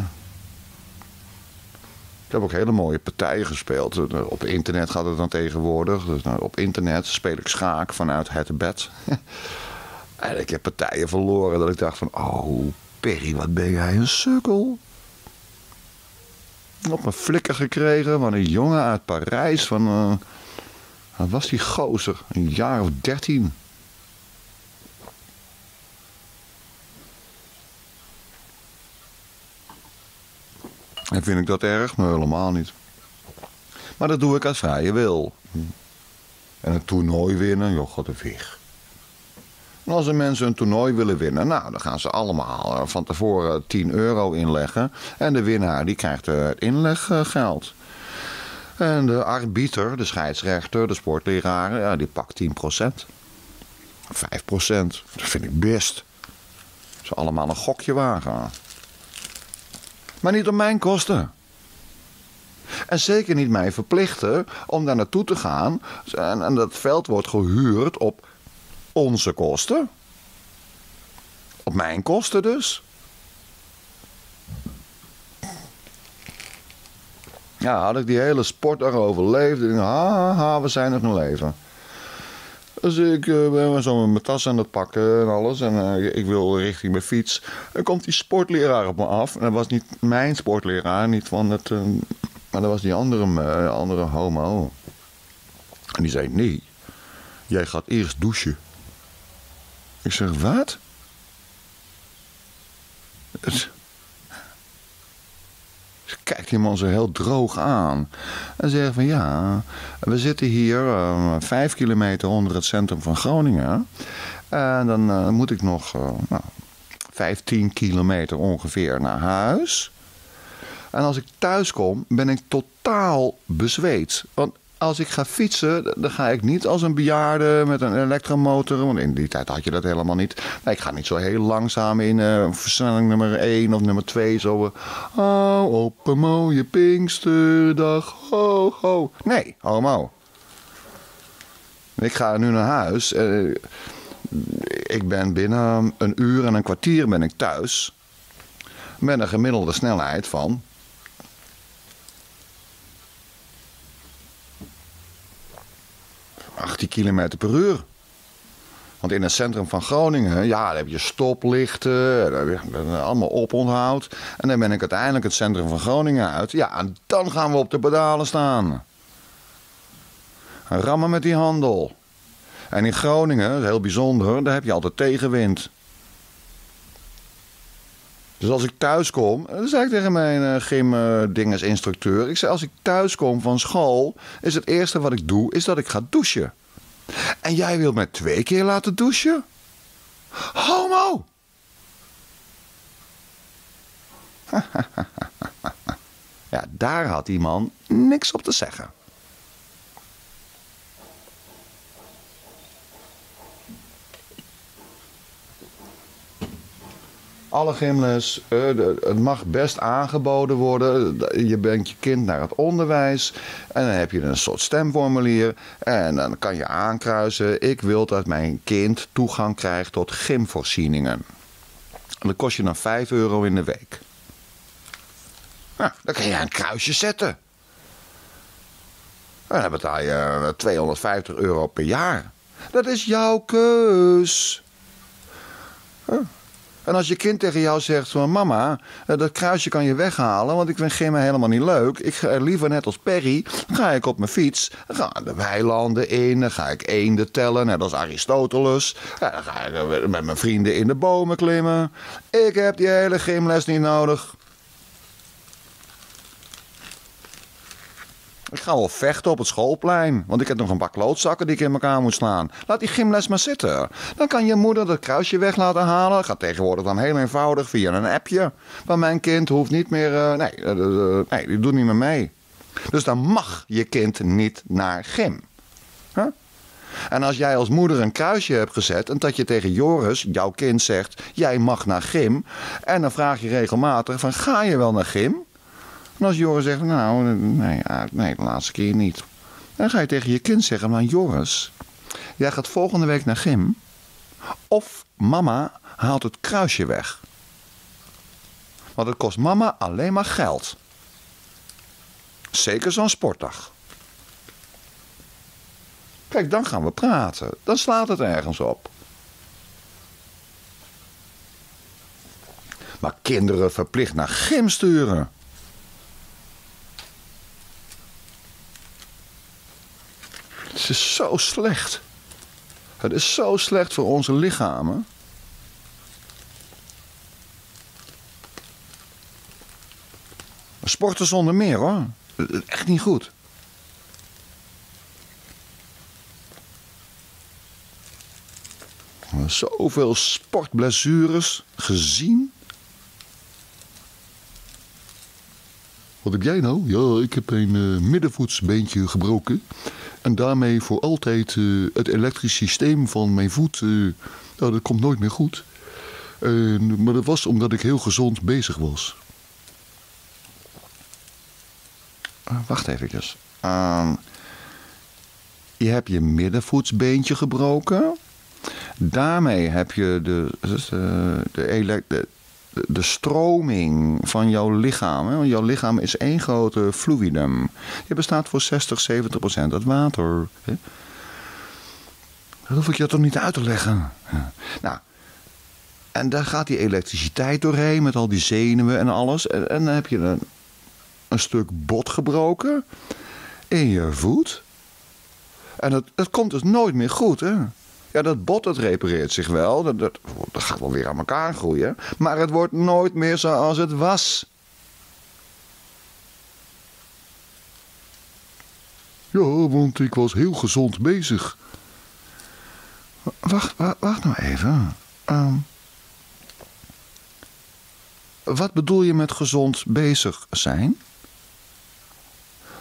ik heb ook hele mooie partijen gespeeld. Op internet gaat het dan tegenwoordig. Dus nou, op internet speel ik schaak vanuit het bed. *laughs* en ik heb partijen verloren dat ik dacht van... Oh, Perry, wat ben jij een sukkel op mijn flikker gekregen van een jongen uit Parijs. Van, uh, wat was die gozer? Een jaar of dertien. En vind ik dat erg? Nee, helemaal niet. Maar dat doe ik als vrije wil. En een toernooi winnen, joh, god de vig. Als er mensen een toernooi willen winnen, nou, dan gaan ze allemaal eh, van tevoren 10 euro inleggen. En de winnaar die krijgt eh, het inleggeld. En de arbiter, de scheidsrechter, de sportleraar, ja, die pakt 10%. 5%. Dat vind ik best. Ze allemaal een gokje wagen. Maar niet op mijn kosten. En zeker niet mij verplichten om daar naartoe te gaan. En dat veld wordt gehuurd op onze kosten. Op mijn kosten dus. Ja, had ik die hele sport overleefd. En ha, ha, we zijn nog in leven. Dus ik uh, ben zo met mijn tas aan het pakken en alles. En uh, ik wil richting mijn fiets. Dan komt die sportleraar op me af. En dat was niet mijn sportleraar, niet van het. Uh, maar dat was die andere, andere homo. En die zei: Nee, jij gaat eerst douchen. Ik zeg, wat? Ze kijkt die man zo heel droog aan. En zegt van ja, we zitten hier uh, vijf kilometer onder het centrum van Groningen. En dan uh, moet ik nog uh, nou, 15 kilometer ongeveer naar huis. En als ik thuis kom, ben ik totaal bezweet. Want als ik ga fietsen, dan ga ik niet als een bejaarde met een elektromotor. Want in die tijd had je dat helemaal niet. Nee, ik ga niet zo heel langzaam in uh, versnelling nummer 1 of nummer 2. Zo. Uh, oh, op een mooie Pinksterdag. Ho, ho. Nee, homo. Ik ga nu naar huis. Uh, ik ben binnen een uur en een kwartier ben ik thuis. Met een gemiddelde snelheid van 18 km per uur. Want in het centrum van Groningen, ja, daar heb je stoplichten, daar heb je allemaal oponthoud. En dan ben ik uiteindelijk het centrum van Groningen uit. Ja, en dan gaan we op de pedalen staan. Rammen met die handel. En in Groningen, heel bijzonder, daar heb je altijd tegenwind. Dus als ik thuis kom, dan zei ik tegen mijn uh, gym-dinges-instructeur. ik zei, als ik thuis kom van school, is het eerste wat ik doe, is dat ik ga douchen. En jij wilt mij twee keer laten douchen? Homo! *laughs* ja, daar had die man niks op te zeggen. Alle gymles, uh, het mag best aangeboden worden. Je brengt je kind naar het onderwijs. En dan heb je een soort stemformulier. En dan kan je aankruisen. Ik wil dat mijn kind toegang krijgt tot gymvoorzieningen. En dat kost je dan 5 euro in de week. Nou, dan kan je een kruisje zetten. En dan betaal je 250 eh, euro per jaar. Dat is jouw keus. En als je kind tegen jou zegt van mama, eh, dat kruisje kan je weghalen, want ik vind gimmen helemaal niet leuk. Ik ga liever net als Perry, ga ik op mijn fiets, ga de weilanden in, dan ga ik eenden tellen, net als Aristoteles. Dan ga ik met mijn vrienden in de bomen klimmen. Ik heb die hele gymles niet nodig. Ik ga wel vechten op het schoolplein, want ik heb nog een bak klootzakken die ik in elkaar moet slaan. Laat die gymles maar zitten. Dan kan je moeder dat kruisje weg laten halen. Gaat tegenwoordig dan heel eenvoudig via een appje. Maar mijn kind hoeft niet meer... Uh, nee, uh, nee, die doet niet meer mee. Dus dan mag je kind niet naar gym. En als jij als moeder een kruisje hebt gezet en dat je tegen Joris, jouw kind, zegt: Jij mag naar gym. En dan vraag je regelmatig: van, Ga je wel naar gym? En als Joris zegt, nou, nee, nee, de laatste keer niet. Dan ga je tegen je kind zeggen, maar Joris, jij gaat volgende week naar gym. Of mama haalt het kruisje weg. Want het kost mama alleen maar geld. Zeker zo'n sportdag. Kijk, dan gaan we praten. Dan slaat het ergens op. Maar kinderen verplicht naar gym sturen. Het is zo slecht. Het is zo slecht voor onze lichamen. Sporten zonder meer hoor. Echt niet goed. Zoveel sportblessures gezien. Wat heb jij nou? Ja, ik heb een uh, middenvoetsbeentje gebroken. En daarmee voor altijd uh, het elektrisch systeem van mijn voet, nou, dat komt nooit meer goed. Maar dat was omdat ik heel gezond bezig was. wacht even. Uh, je hebt je middenvoetsbeentje gebroken. Daarmee heb je de, de, de, de, de stroming van jouw lichaam. Hè? Jouw lichaam is één grote fluidum. Je bestaat voor 60, 70 procent uit water. Hè? Dat hoef ik je toch niet uit te leggen. Nou, en daar gaat die elektriciteit doorheen met al die zenuwen en alles. En, dan heb je een, een stuk bot gebroken in je voet. En dat, dat komt dus nooit meer goed, hè? Ja, dat bot dat repareert zich wel. Dat, dat, dat gaat wel weer aan elkaar groeien. Maar het wordt nooit meer zoals het was. Ja, want ik was heel gezond bezig. Wacht, wacht, wacht nou even. Um, wat bedoel je met gezond bezig zijn?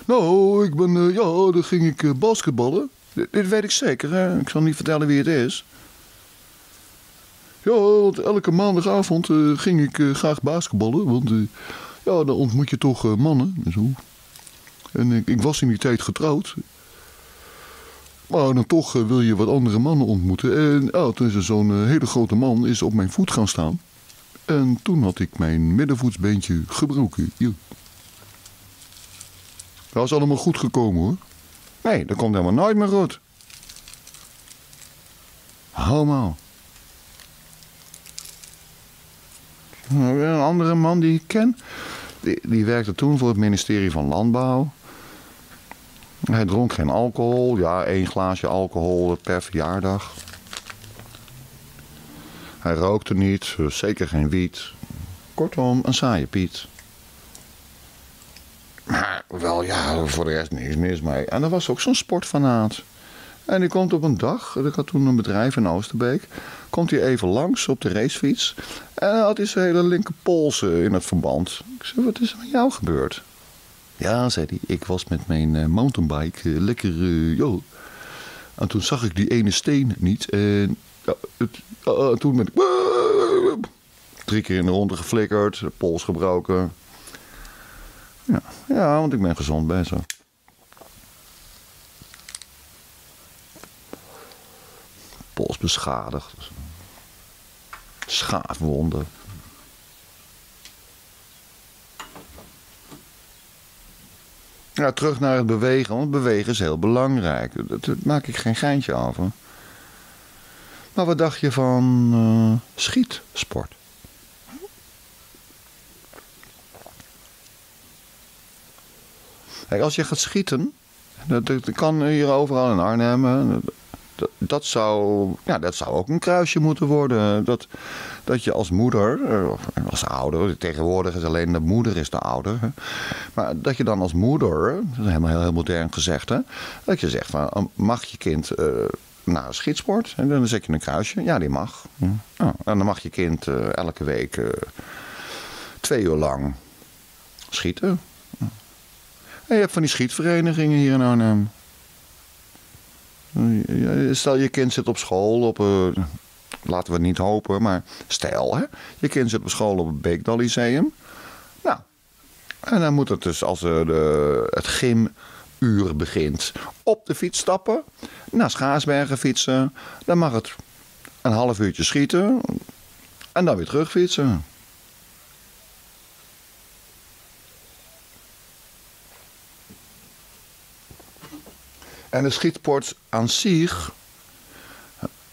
Nou, ik ben, uh, ja, dan ging ik uh, basketballen. Dit weet ik zeker, hè? ik zal niet vertellen wie het is. Ja, want elke maandagavond uh, ging ik uh, graag basketballen. Want uh, ja, dan ontmoet je toch mannen en zo. En ik, ik, was in die tijd getrouwd. Maar dan toch wil je wat andere mannen ontmoeten. En ja, toen is zo'n hele grote man is op mijn voet gaan staan. En toen had ik mijn middenvoetsbeentje gebroken. Ja. Dat is allemaal goed gekomen hoor. Nee, dat komt helemaal nooit meer goed. Homo. Een andere man die ik ken, die, die werkte toen voor het ministerie van Landbouw. Hij dronk geen alcohol, ja, één glaasje alcohol per verjaardag. Hij rookte niet, zeker geen wiet. Kortom, een saaie Piet. Maar wel, ja, voor de rest niks mis mee. En er was ook zo'n sportfanaat. En die komt op een dag, ik had toen een bedrijf in Oosterbeek, komt hij even langs op de racefiets. En had hij zijn hele linkerpols in het verband. Ik zei, wat is er met jou gebeurd? Ja, zei hij, ik was met mijn uh, mountainbike uh, lekker, uh, joh. En toen zag ik die ene steen niet. En het, toen ben ik *laughs* drie keer in de ronde geflikkerd, pols gebroken. Ja, ja want ik ben gezond bezig. Pols beschadigd. Schaafwonden. Ja, terug naar het bewegen, want bewegen is heel belangrijk. Daar maak ik geen geintje over. Maar wat dacht je van uh, schietsport? Kijk, als je gaat schieten, dat, kan hier overal in Arnhem. Dat, dat, zou, ja, dat zou ook een kruisje moeten worden. Dat, dat je als moeder, eh, als ouder, tegenwoordig is alleen de moeder is de ouder. Maar dat je dan als moeder, dat is helemaal heel, heel modern gezegd, hè, dat je zegt van mag je kind eh, naar een schietsport? En dan zet je een kruisje. Ja, die mag. Ja, en dan mag je kind eh, elke week twee uur lang schieten. En je hebt van die schietverenigingen hier in Arnhem. Stel je kind zit op school op een... Laten we het niet hopen, maar stel hè. Je kind zit op school op het Beekdal Lyceum. Nou, en dan moet het dus als eh, de, het gymuur begint op de fiets stappen. Naar Schaarsbergen fietsen. Dan mag het een half uurtje schieten. En dan weer terug fietsen. En de schietsport aan zich,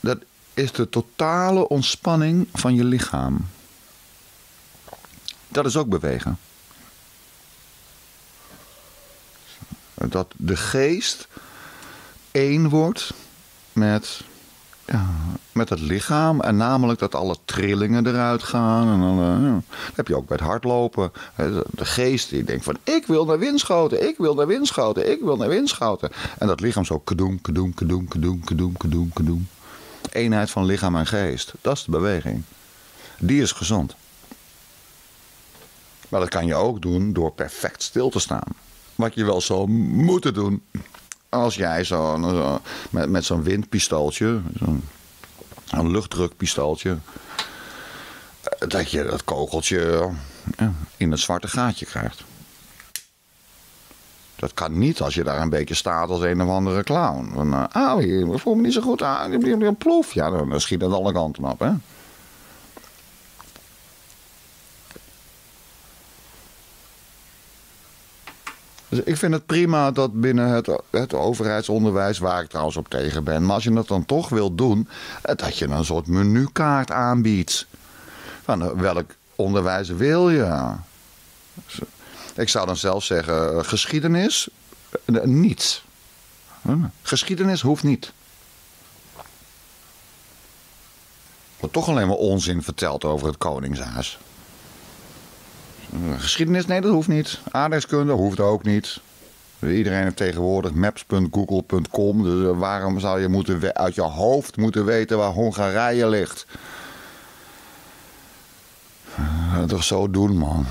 dat is de totale ontspanning van je lichaam. Dat is ook bewegen. Dat de geest één wordt met, ja, met het lichaam. En namelijk dat alle trillingen eruit gaan. En dan. Dat heb je ook bij het hardlopen. De geest die denkt van ik wil naar Winschoten, ik wil naar Winschoten, ik wil naar Winschoten. En dat lichaam zo kadoem, kadoem, kadoem, kadoem, kadoem, kadoem, kadoem. Eenheid van lichaam en geest. Dat is de beweging. Die is gezond. Maar dat kan je ook doen door perfect stil te staan. Wat je wel zou moeten doen. Als jij zo, zo met, met zo'n windpistooltje, zo'n een luchtdrukpistooltje, eh, dat je dat kogeltje ja, in het zwarte gaatje krijgt. Dat kan niet als je daar een beetje staat als een of andere clown. Van, eh, ah, ik voel me niet zo goed aan, plof. Ja, dan schiet het alle kanten op, hè. Dus ik vind het prima dat binnen het, het overheidsonderwijs, waar ik trouwens op tegen ben, maar als je dat dan toch wil doen, eh, dat je een soort menukaart aanbiedt. Van eh, welk onderwijs wil je? Dus, eh, Ik zou dan zelf zeggen, geschiedenis, niet. Geschiedenis hoeft niet. Wordt toch alleen maar onzin verteld over het Koningshuis. Geschiedenis, nee, dat hoeft niet. Aardrijkskunde hoeft ook niet. Iedereen heeft tegenwoordig maps.google.com. Dus eh, waarom zou je moeten uit je hoofd moeten weten waar Hongarije ligt? Eh, Toch zo doen, man.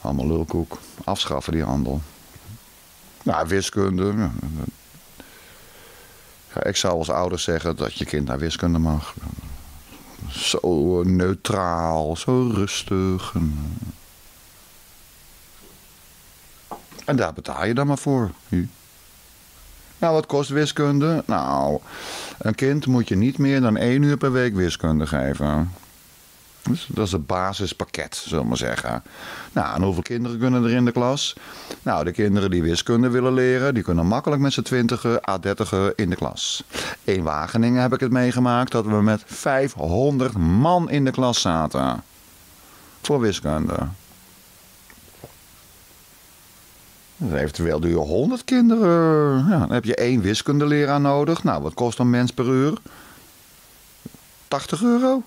Allemaal lulkoek. Afschaffen die handel. Nou, wiskunde. Ja, ik zou als ouder zeggen dat je kind naar wiskunde mag. Zo eh, neutraal, zo rustig. En, en daar betaal je dan maar voor. Nou, wat kost wiskunde? Nou, een kind moet je niet meer dan één uur per week wiskunde geven. Dus dat is het basispakket, zullen we maar zeggen. Nou, en hoeveel kinderen kunnen er in de klas? Nou, de kinderen die wiskunde willen leren, die kunnen makkelijk met z'n twintigen à dertigen in de klas. In Wageningen heb ik het meegemaakt dat we met 500 man in de klas zaten. Voor wiskunde. Dus eventueel doe je 100 kinderen. Ja, dan heb je één wiskundeleraar nodig. Nou, wat kost een mens per uur? 80 euro?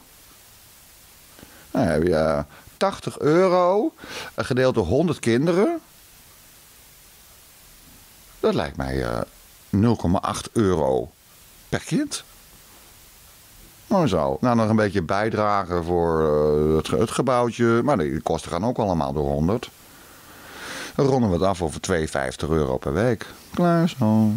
Dan heb je eh, 80 euro, eh, gedeeld door 100 kinderen. Dat lijkt mij eh, 0,8 euro per kind. Nou zo. Nou, nog een beetje bijdragen voor eh, het gebouwtje. Maar die kosten gaan ook allemaal door 100. Dan ronden we het af over 52 euro per week. Klaar zo.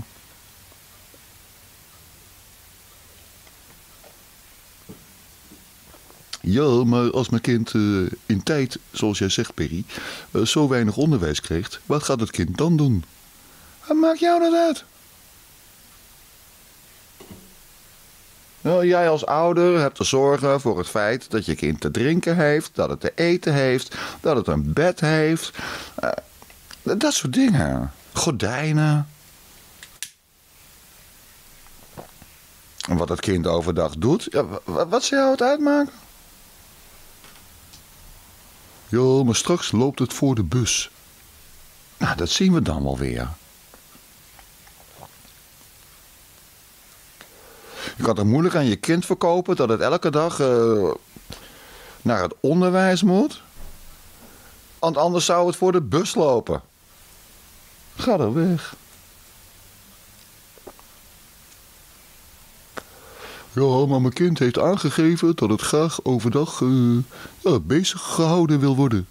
Ja, maar als mijn kind eh, in tijd, zoals jij zegt, Perry, eh, zo weinig onderwijs krijgt, wat gaat het kind dan doen? Wat maakt jou dat uit? Nou, jij als ouder hebt te zorgen voor het feit dat je kind te drinken heeft, dat het te eten heeft, dat het een bed heeft. Eh, dat soort dingen. Gordijnen. En wat het kind overdag doet, ja, wa- wat zou het uitmaken? Ja, maar straks loopt het voor de bus. Nou, dat zien we dan wel weer. Je kan het moeilijk aan je kind verkopen dat het elke dag uh, naar het onderwijs moet. Want anders zou het voor de bus lopen. Ga er weg. Ja, maar mijn kind heeft aangegeven dat het graag overdag uh, bezig gehouden wil worden.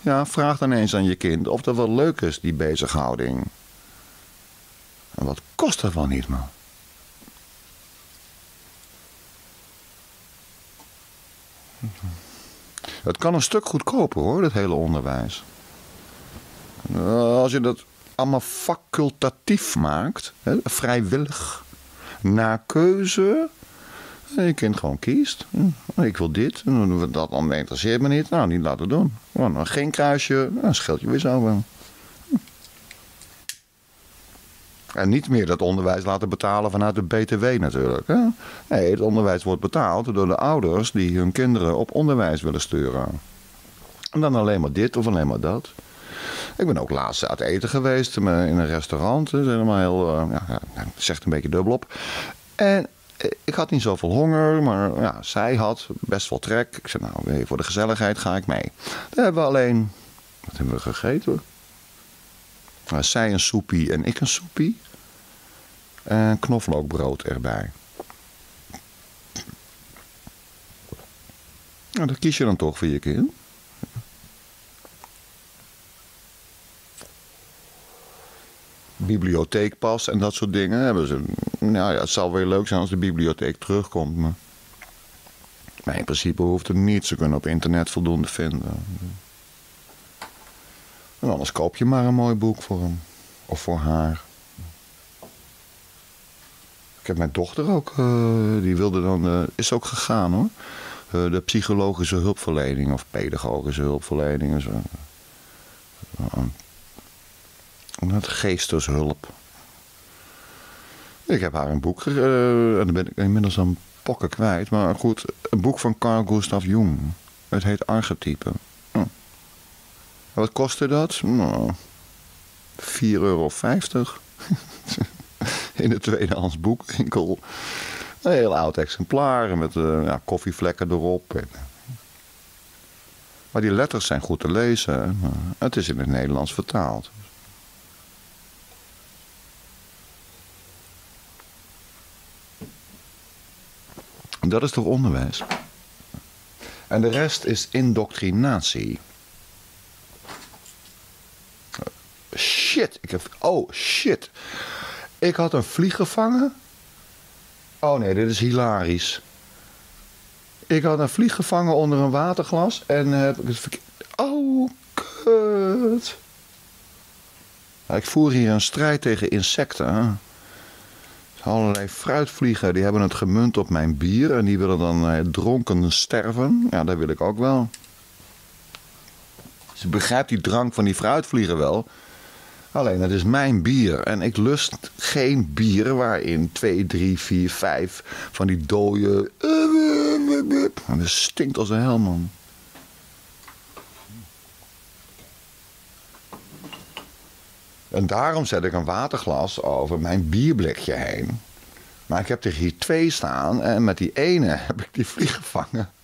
Ja, vraag dan eens aan je kind of dat wel leuk is, die bezighouding. En wat kost dat wel niet, man? Het kan een stuk goedkoper hoor, dat hele onderwijs. Als je dat allemaal facultatief maakt, hè, vrijwillig, na keuze. Je kind gewoon kiest. Hm, ik wil dit, dat dan interesseert me niet. Nou, niet laten doen. Geen kruisje, dan scheelt je weer zo wel. En niet meer dat onderwijs laten betalen vanuit de BTW natuurlijk. Nee, het onderwijs wordt betaald door de ouders die hun kinderen op onderwijs willen sturen. En dan alleen maar dit of alleen maar dat. Ik ben ook laatst uit eten geweest in een restaurant. Dat is helemaal heel, uh, ja, zegt een beetje dubbelop. En eh, ik had niet zoveel honger, maar ja, zij had best wel trek. Ik zei, nou, voor de gezelligheid ga ik mee. Daar hebben we alleen, wat hebben we gegeten? Nou, zij een soepie en ik een soepie. En knoflookbrood erbij. Nou, dat kies je dan toch voor je kind. Bibliotheekpas en dat soort dingen hebben ze. Nou ja, het zal weer leuk zijn als de bibliotheek terugkomt. Maar, in principe hoeft het niet. Ze kunnen op internet voldoende vinden. En anders koop je maar een mooi boek voor hem. Of voor haar. Ik heb mijn dochter ook, uh, die wilde dan, uh, is ook gegaan hoor. Uh, de psychologische hulpverlening of pedagogische hulpverlening. En zo. Het geesteshulp. Ik heb haar een boek, uh, en dan ben ik inmiddels een pokken kwijt. Maar goed, een boek van Carl Gustav Jung. Het heet Archetype. Hm. Wat kostte dat? Nou, 4,50 euro. *laughs* In de tweedehands boekwinkel. Een heel oud exemplaar met uh, ja, koffievlekken erop. En, maar die letters zijn goed te lezen. Het is in het Nederlands vertaald. Dat is toch onderwijs? En de rest is indoctrinatie. Shit, ik heb. Oh shit. Ik had een vlieg gevangen. Oh nee, dit is hilarisch. Ik had een vlieg gevangen onder een waterglas en heb ik het verkeerd. Oh, kut. Ik voer hier een strijd tegen insecten. Allerlei fruitvliegen die hebben het gemunt op mijn bier en die willen dan eh, dronken sterven. Ja, dat wil ik ook wel. Ze begrijpt die drank van die fruitvliegen wel. Alleen, het is mijn bier. En ik lust geen bier waarin 2, 3, 4, 5 van die dode... Dat stinkt als een helman. En daarom zet ik een waterglas over mijn bierblikje heen. Maar ik heb er hier twee staan en met die ene *laughs* heb ik die vlieg gevangen. *laughs*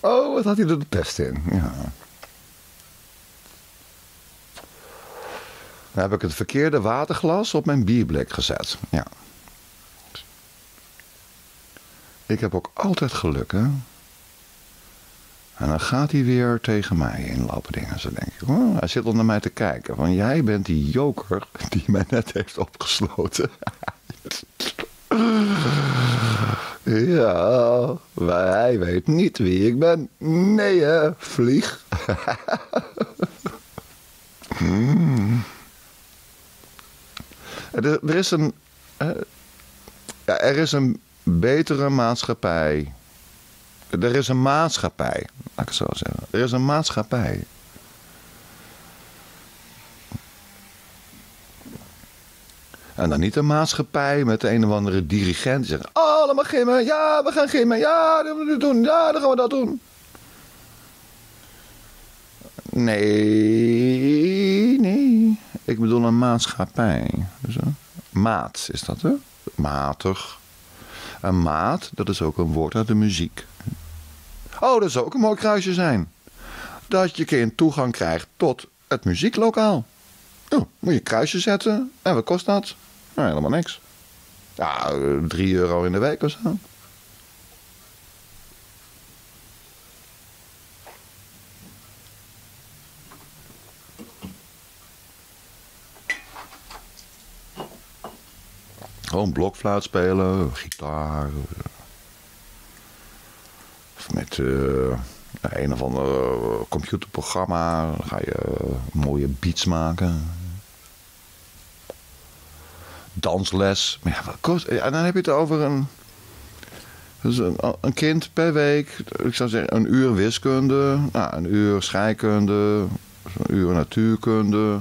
Oh, wat had hij er de pest in. Ja. Dan heb ik het verkeerde waterglas op mijn bierblik gezet. Ja. Ik heb ook altijd geluk, hè. En dan gaat hij weer tegen mij inlopen dingen. Zo denk ik, hij zit onder mij te kijken. Van jij bent die joker die mij net heeft opgesloten. *laughs* ja, hij weet niet wie ik ben. Nee hè, vlieg. *laughs* hmm. er, is een... ja, er is een betere maatschappij er is een maatschappij, laat ik het zo zeggen. Er is een maatschappij. En dan niet een maatschappij met een of andere dirigent die zegt: allemaal gimmen, ja, we gaan gimmen, ja, dat gaan we doen, ja, dan gaan we dat doen. Nee, nee. Ik bedoel een maatschappij. Maat is dat, hè? Matig. Een maat, dat is ook een woord uit de muziek. Oh, dat zou ook een mooi kruisje zijn. Dat je kind toegang krijgt tot het muzieklokaal. Oh, moet je kruisje zetten. En wat kost dat? Nou, helemaal niks. Ja, 3 euro in de week of zo. Gewoon blokfluit spelen, gitaar. Of met uh, een of ander computerprogramma. Dan ga je mooie beats maken. Dansles. Maar ja, wat kost... En dan heb je het over een... Een, een, kind per week, ik zou zeggen een uur wiskunde, nou, een uur scheikunde, een uur natuurkunde,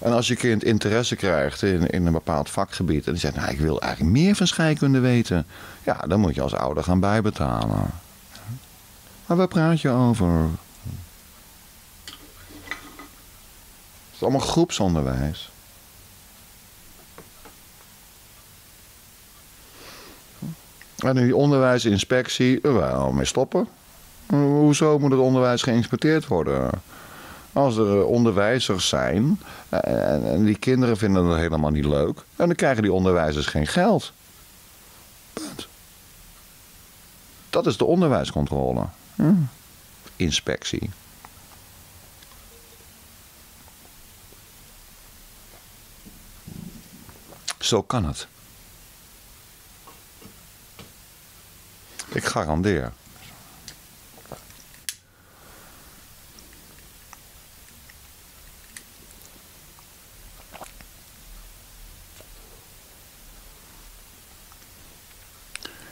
en als je kind interesse krijgt in, in een bepaald vakgebied... en die zegt, nou, ik wil eigenlijk meer van scheikunde weten... ja, dan moet je als ouder gaan bijbetalen. Maar waar praat je over? Het is allemaal groepsonderwijs. En die onderwijsinspectie, wel mee stoppen. Hoezo moet het onderwijs geïnspecteerd worden? Als er onderwijzers zijn eh, en die kinderen vinden dat helemaal niet leuk, en dan krijgen die onderwijzers geen geld. Punt. Dat is de onderwijscontrole. Hm. Inspectie. Zo kan het. Ik garandeer.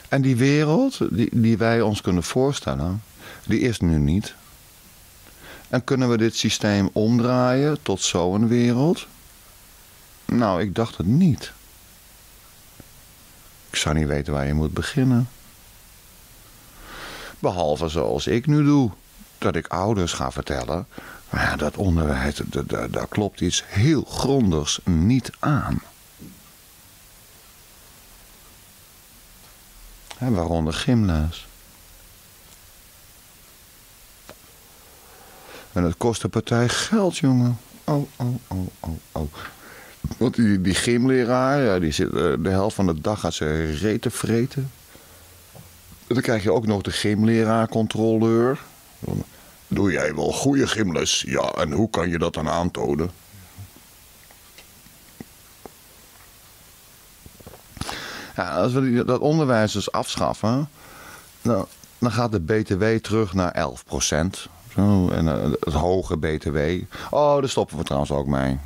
En die wereld die, die wij ons kunnen voorstellen, die is nu niet. En kunnen we dit systeem omdraaien tot zo'n wereld? Nou, ik dacht het niet. Ik zou niet weten waar je moet beginnen. Behalve zoals ik nu doe. Dat ik ouders ga vertellen. Maar ja, dat onderwijs, daar klopt iets heel grondigs niet aan. Hè, waaronder gymles. En het kost de partij geld, jongen. Oh, oh, oh, oh, oh. Want die, die gymleraar, ja, die zit eh, de helft van de dag gaat ze reten vreten. En dan krijg je ook nog de gymleraar-controleur. Doe jij wel goede gymles? Ja, en hoe kan je dat dan aantonen? Ja, als we dat onderwijs dus afschaffen, dan, dan gaat de BTW terug naar 11 Zo, en uh, het hoge BTW. Oh, daar stoppen we trouwens ook mee.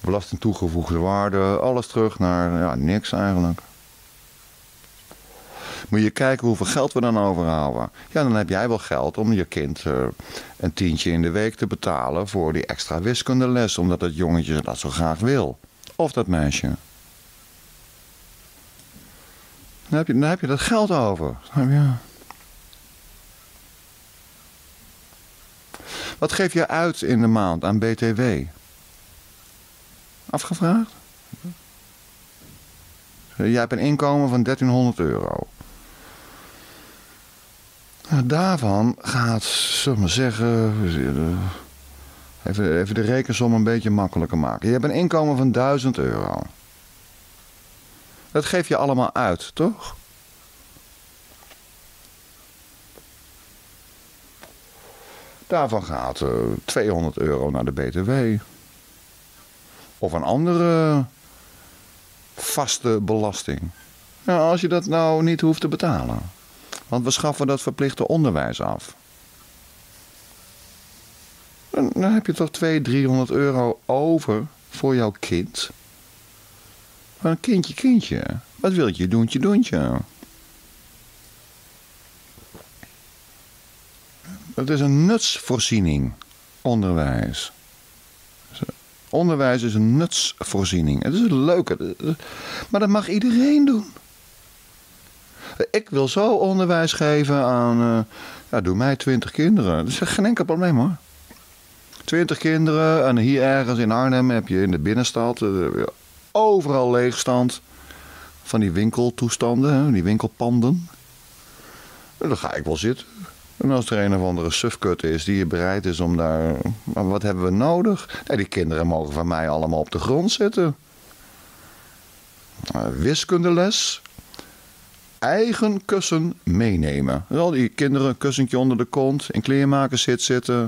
Belasting toegevoegde waarde, alles terug naar ja, niks eigenlijk. Moet je kijken hoeveel geld we dan overhouden. Ja, dan heb jij wel geld om je kind uh, een tientje in de week te betalen voor die extra wiskundeles, omdat het jongetje dat zo graag wil. Of dat meisje. Dan heb je, dan heb je dat geld over. Wat geef je uit in de maand aan BTW? Afgevraagd? Jij hebt een inkomen van 1300 euro. Nou, daarvan gaat, we maar zeggen, even, even de rekensom een beetje makkelijker maken. Je hebt een inkomen van 1000 euro. Dat geef je allemaal uit, toch? Daarvan gaat uh, eh, 200 euro naar de BTW. Of een andere vaste belasting. Als je dat nou niet hoeft te betalen. Want we schaffen dat verplichte onderwijs af. Dan heb je toch 200, 300 euro over voor jouw kind. Een kindje, kindje. Wat wil je, doentje, doentje? Het is een nutsvoorziening, onderwijs. Onderwijs is een nutsvoorziening. Het is een leuke. Maar dat mag iedereen doen. Ik wil zo onderwijs geven aan, uh, ja, doe mij twintig kinderen. Dat is geen enkel probleem hoor. Twintig kinderen en hier ergens in Arnhem heb je in de binnenstad uh, overal leegstand van die winkeltoestanden, die winkelpanden. Dan ga ik wel zitten. En als er een of andere sufkut is die bereid is om daar... Maar wat hebben we nodig? Die kinderen mogen van mij allemaal op de grond zitten. Uh, wiskundeles. Eigen kussen meenemen. Al die kinderen een kussentje onder de kont, in kleermakers zit zitten.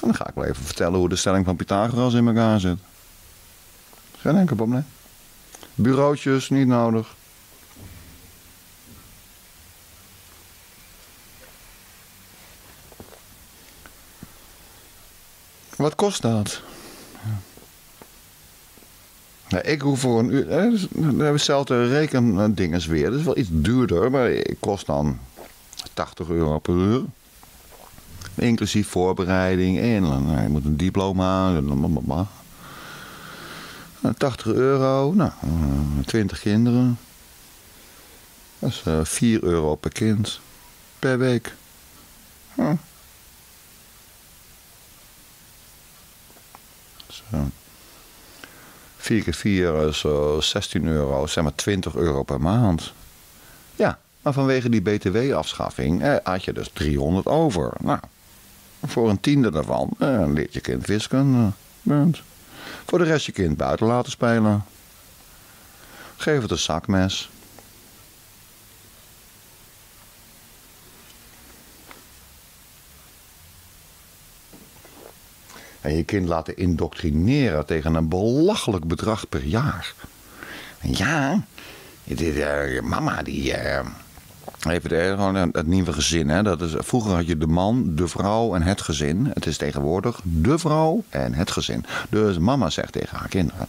En dan ga ik wel even vertellen hoe de stelling van Pythagoras in elkaar zit. Geen enkel probleem. Bureautjes, niet nodig. Wat kost dat? Ja, ik hoef voor een uur... Hè, dus, hebben we hetzelfde rekendinges weer. Dat is wel iets duurder, maar het kost dan 80 euro per uur. Inclusief voorbereiding en nou, je moet een diploma. 80 euro, nou, 20 kinderen. Dat is 4 euro per kind per week. Zo. 4 keer 4 is uh, 16 euro, zeg maar 20 euro per maand. Ja, maar vanwege die btw-afschaffing eh, had je dus 300 over. Nou, voor een tiende daarvan eh, leert je kind wiskunde. Voor de rest je kind buiten laten spelen. Geef het een zakmes. En je kind laten indoctrineren tegen een belachelijk bedrag per jaar. Ja, uh, mama die... Uh, Even gewoon het nieuwe gezin. Hè? Dat is, vroeger had je de man, de vrouw en het gezin. Het is tegenwoordig de vrouw en het gezin. Dus mama zegt tegen haar kinderen.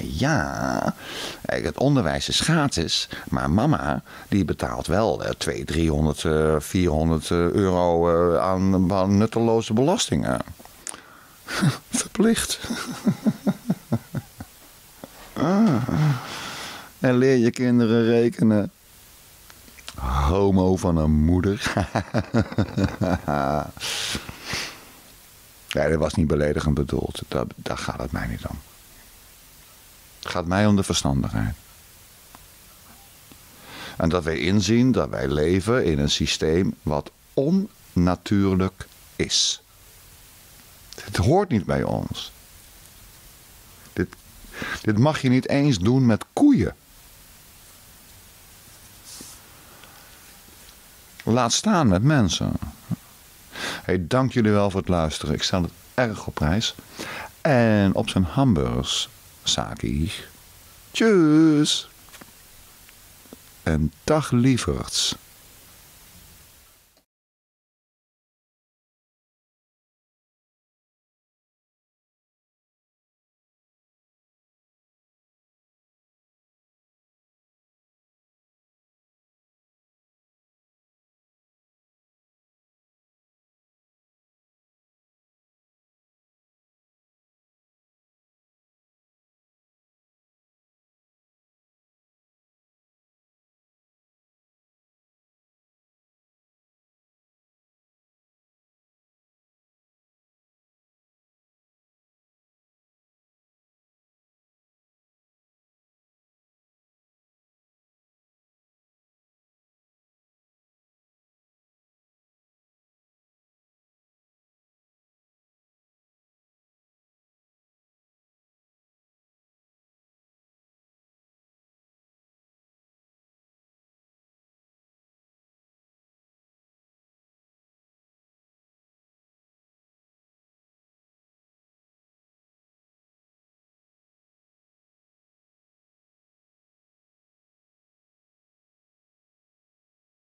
Ja, het onderwijs is gratis. Maar mama die betaalt wel 200, 300, 400 euro eh, aan, aan nutteloze belastingen. *laughs* Verplicht. *laughs* ah. En leer je kinderen rekenen. Homo van een moeder. *laughs* ja, dat was niet beledigend bedoeld. Dat, daar gaat het mij niet om. Het gaat mij om de verstandigheid. En dat wij inzien dat wij leven in een systeem wat onnatuurlijk is. Het hoort niet bij ons. Dit, dit mag je niet eens doen met koeien. Laat staan met mensen. Hey, dank jullie wel voor het luisteren. Ik stel het erg op prijs. En op zijn hamburgers, Saki. Tjus. En dag lieverds.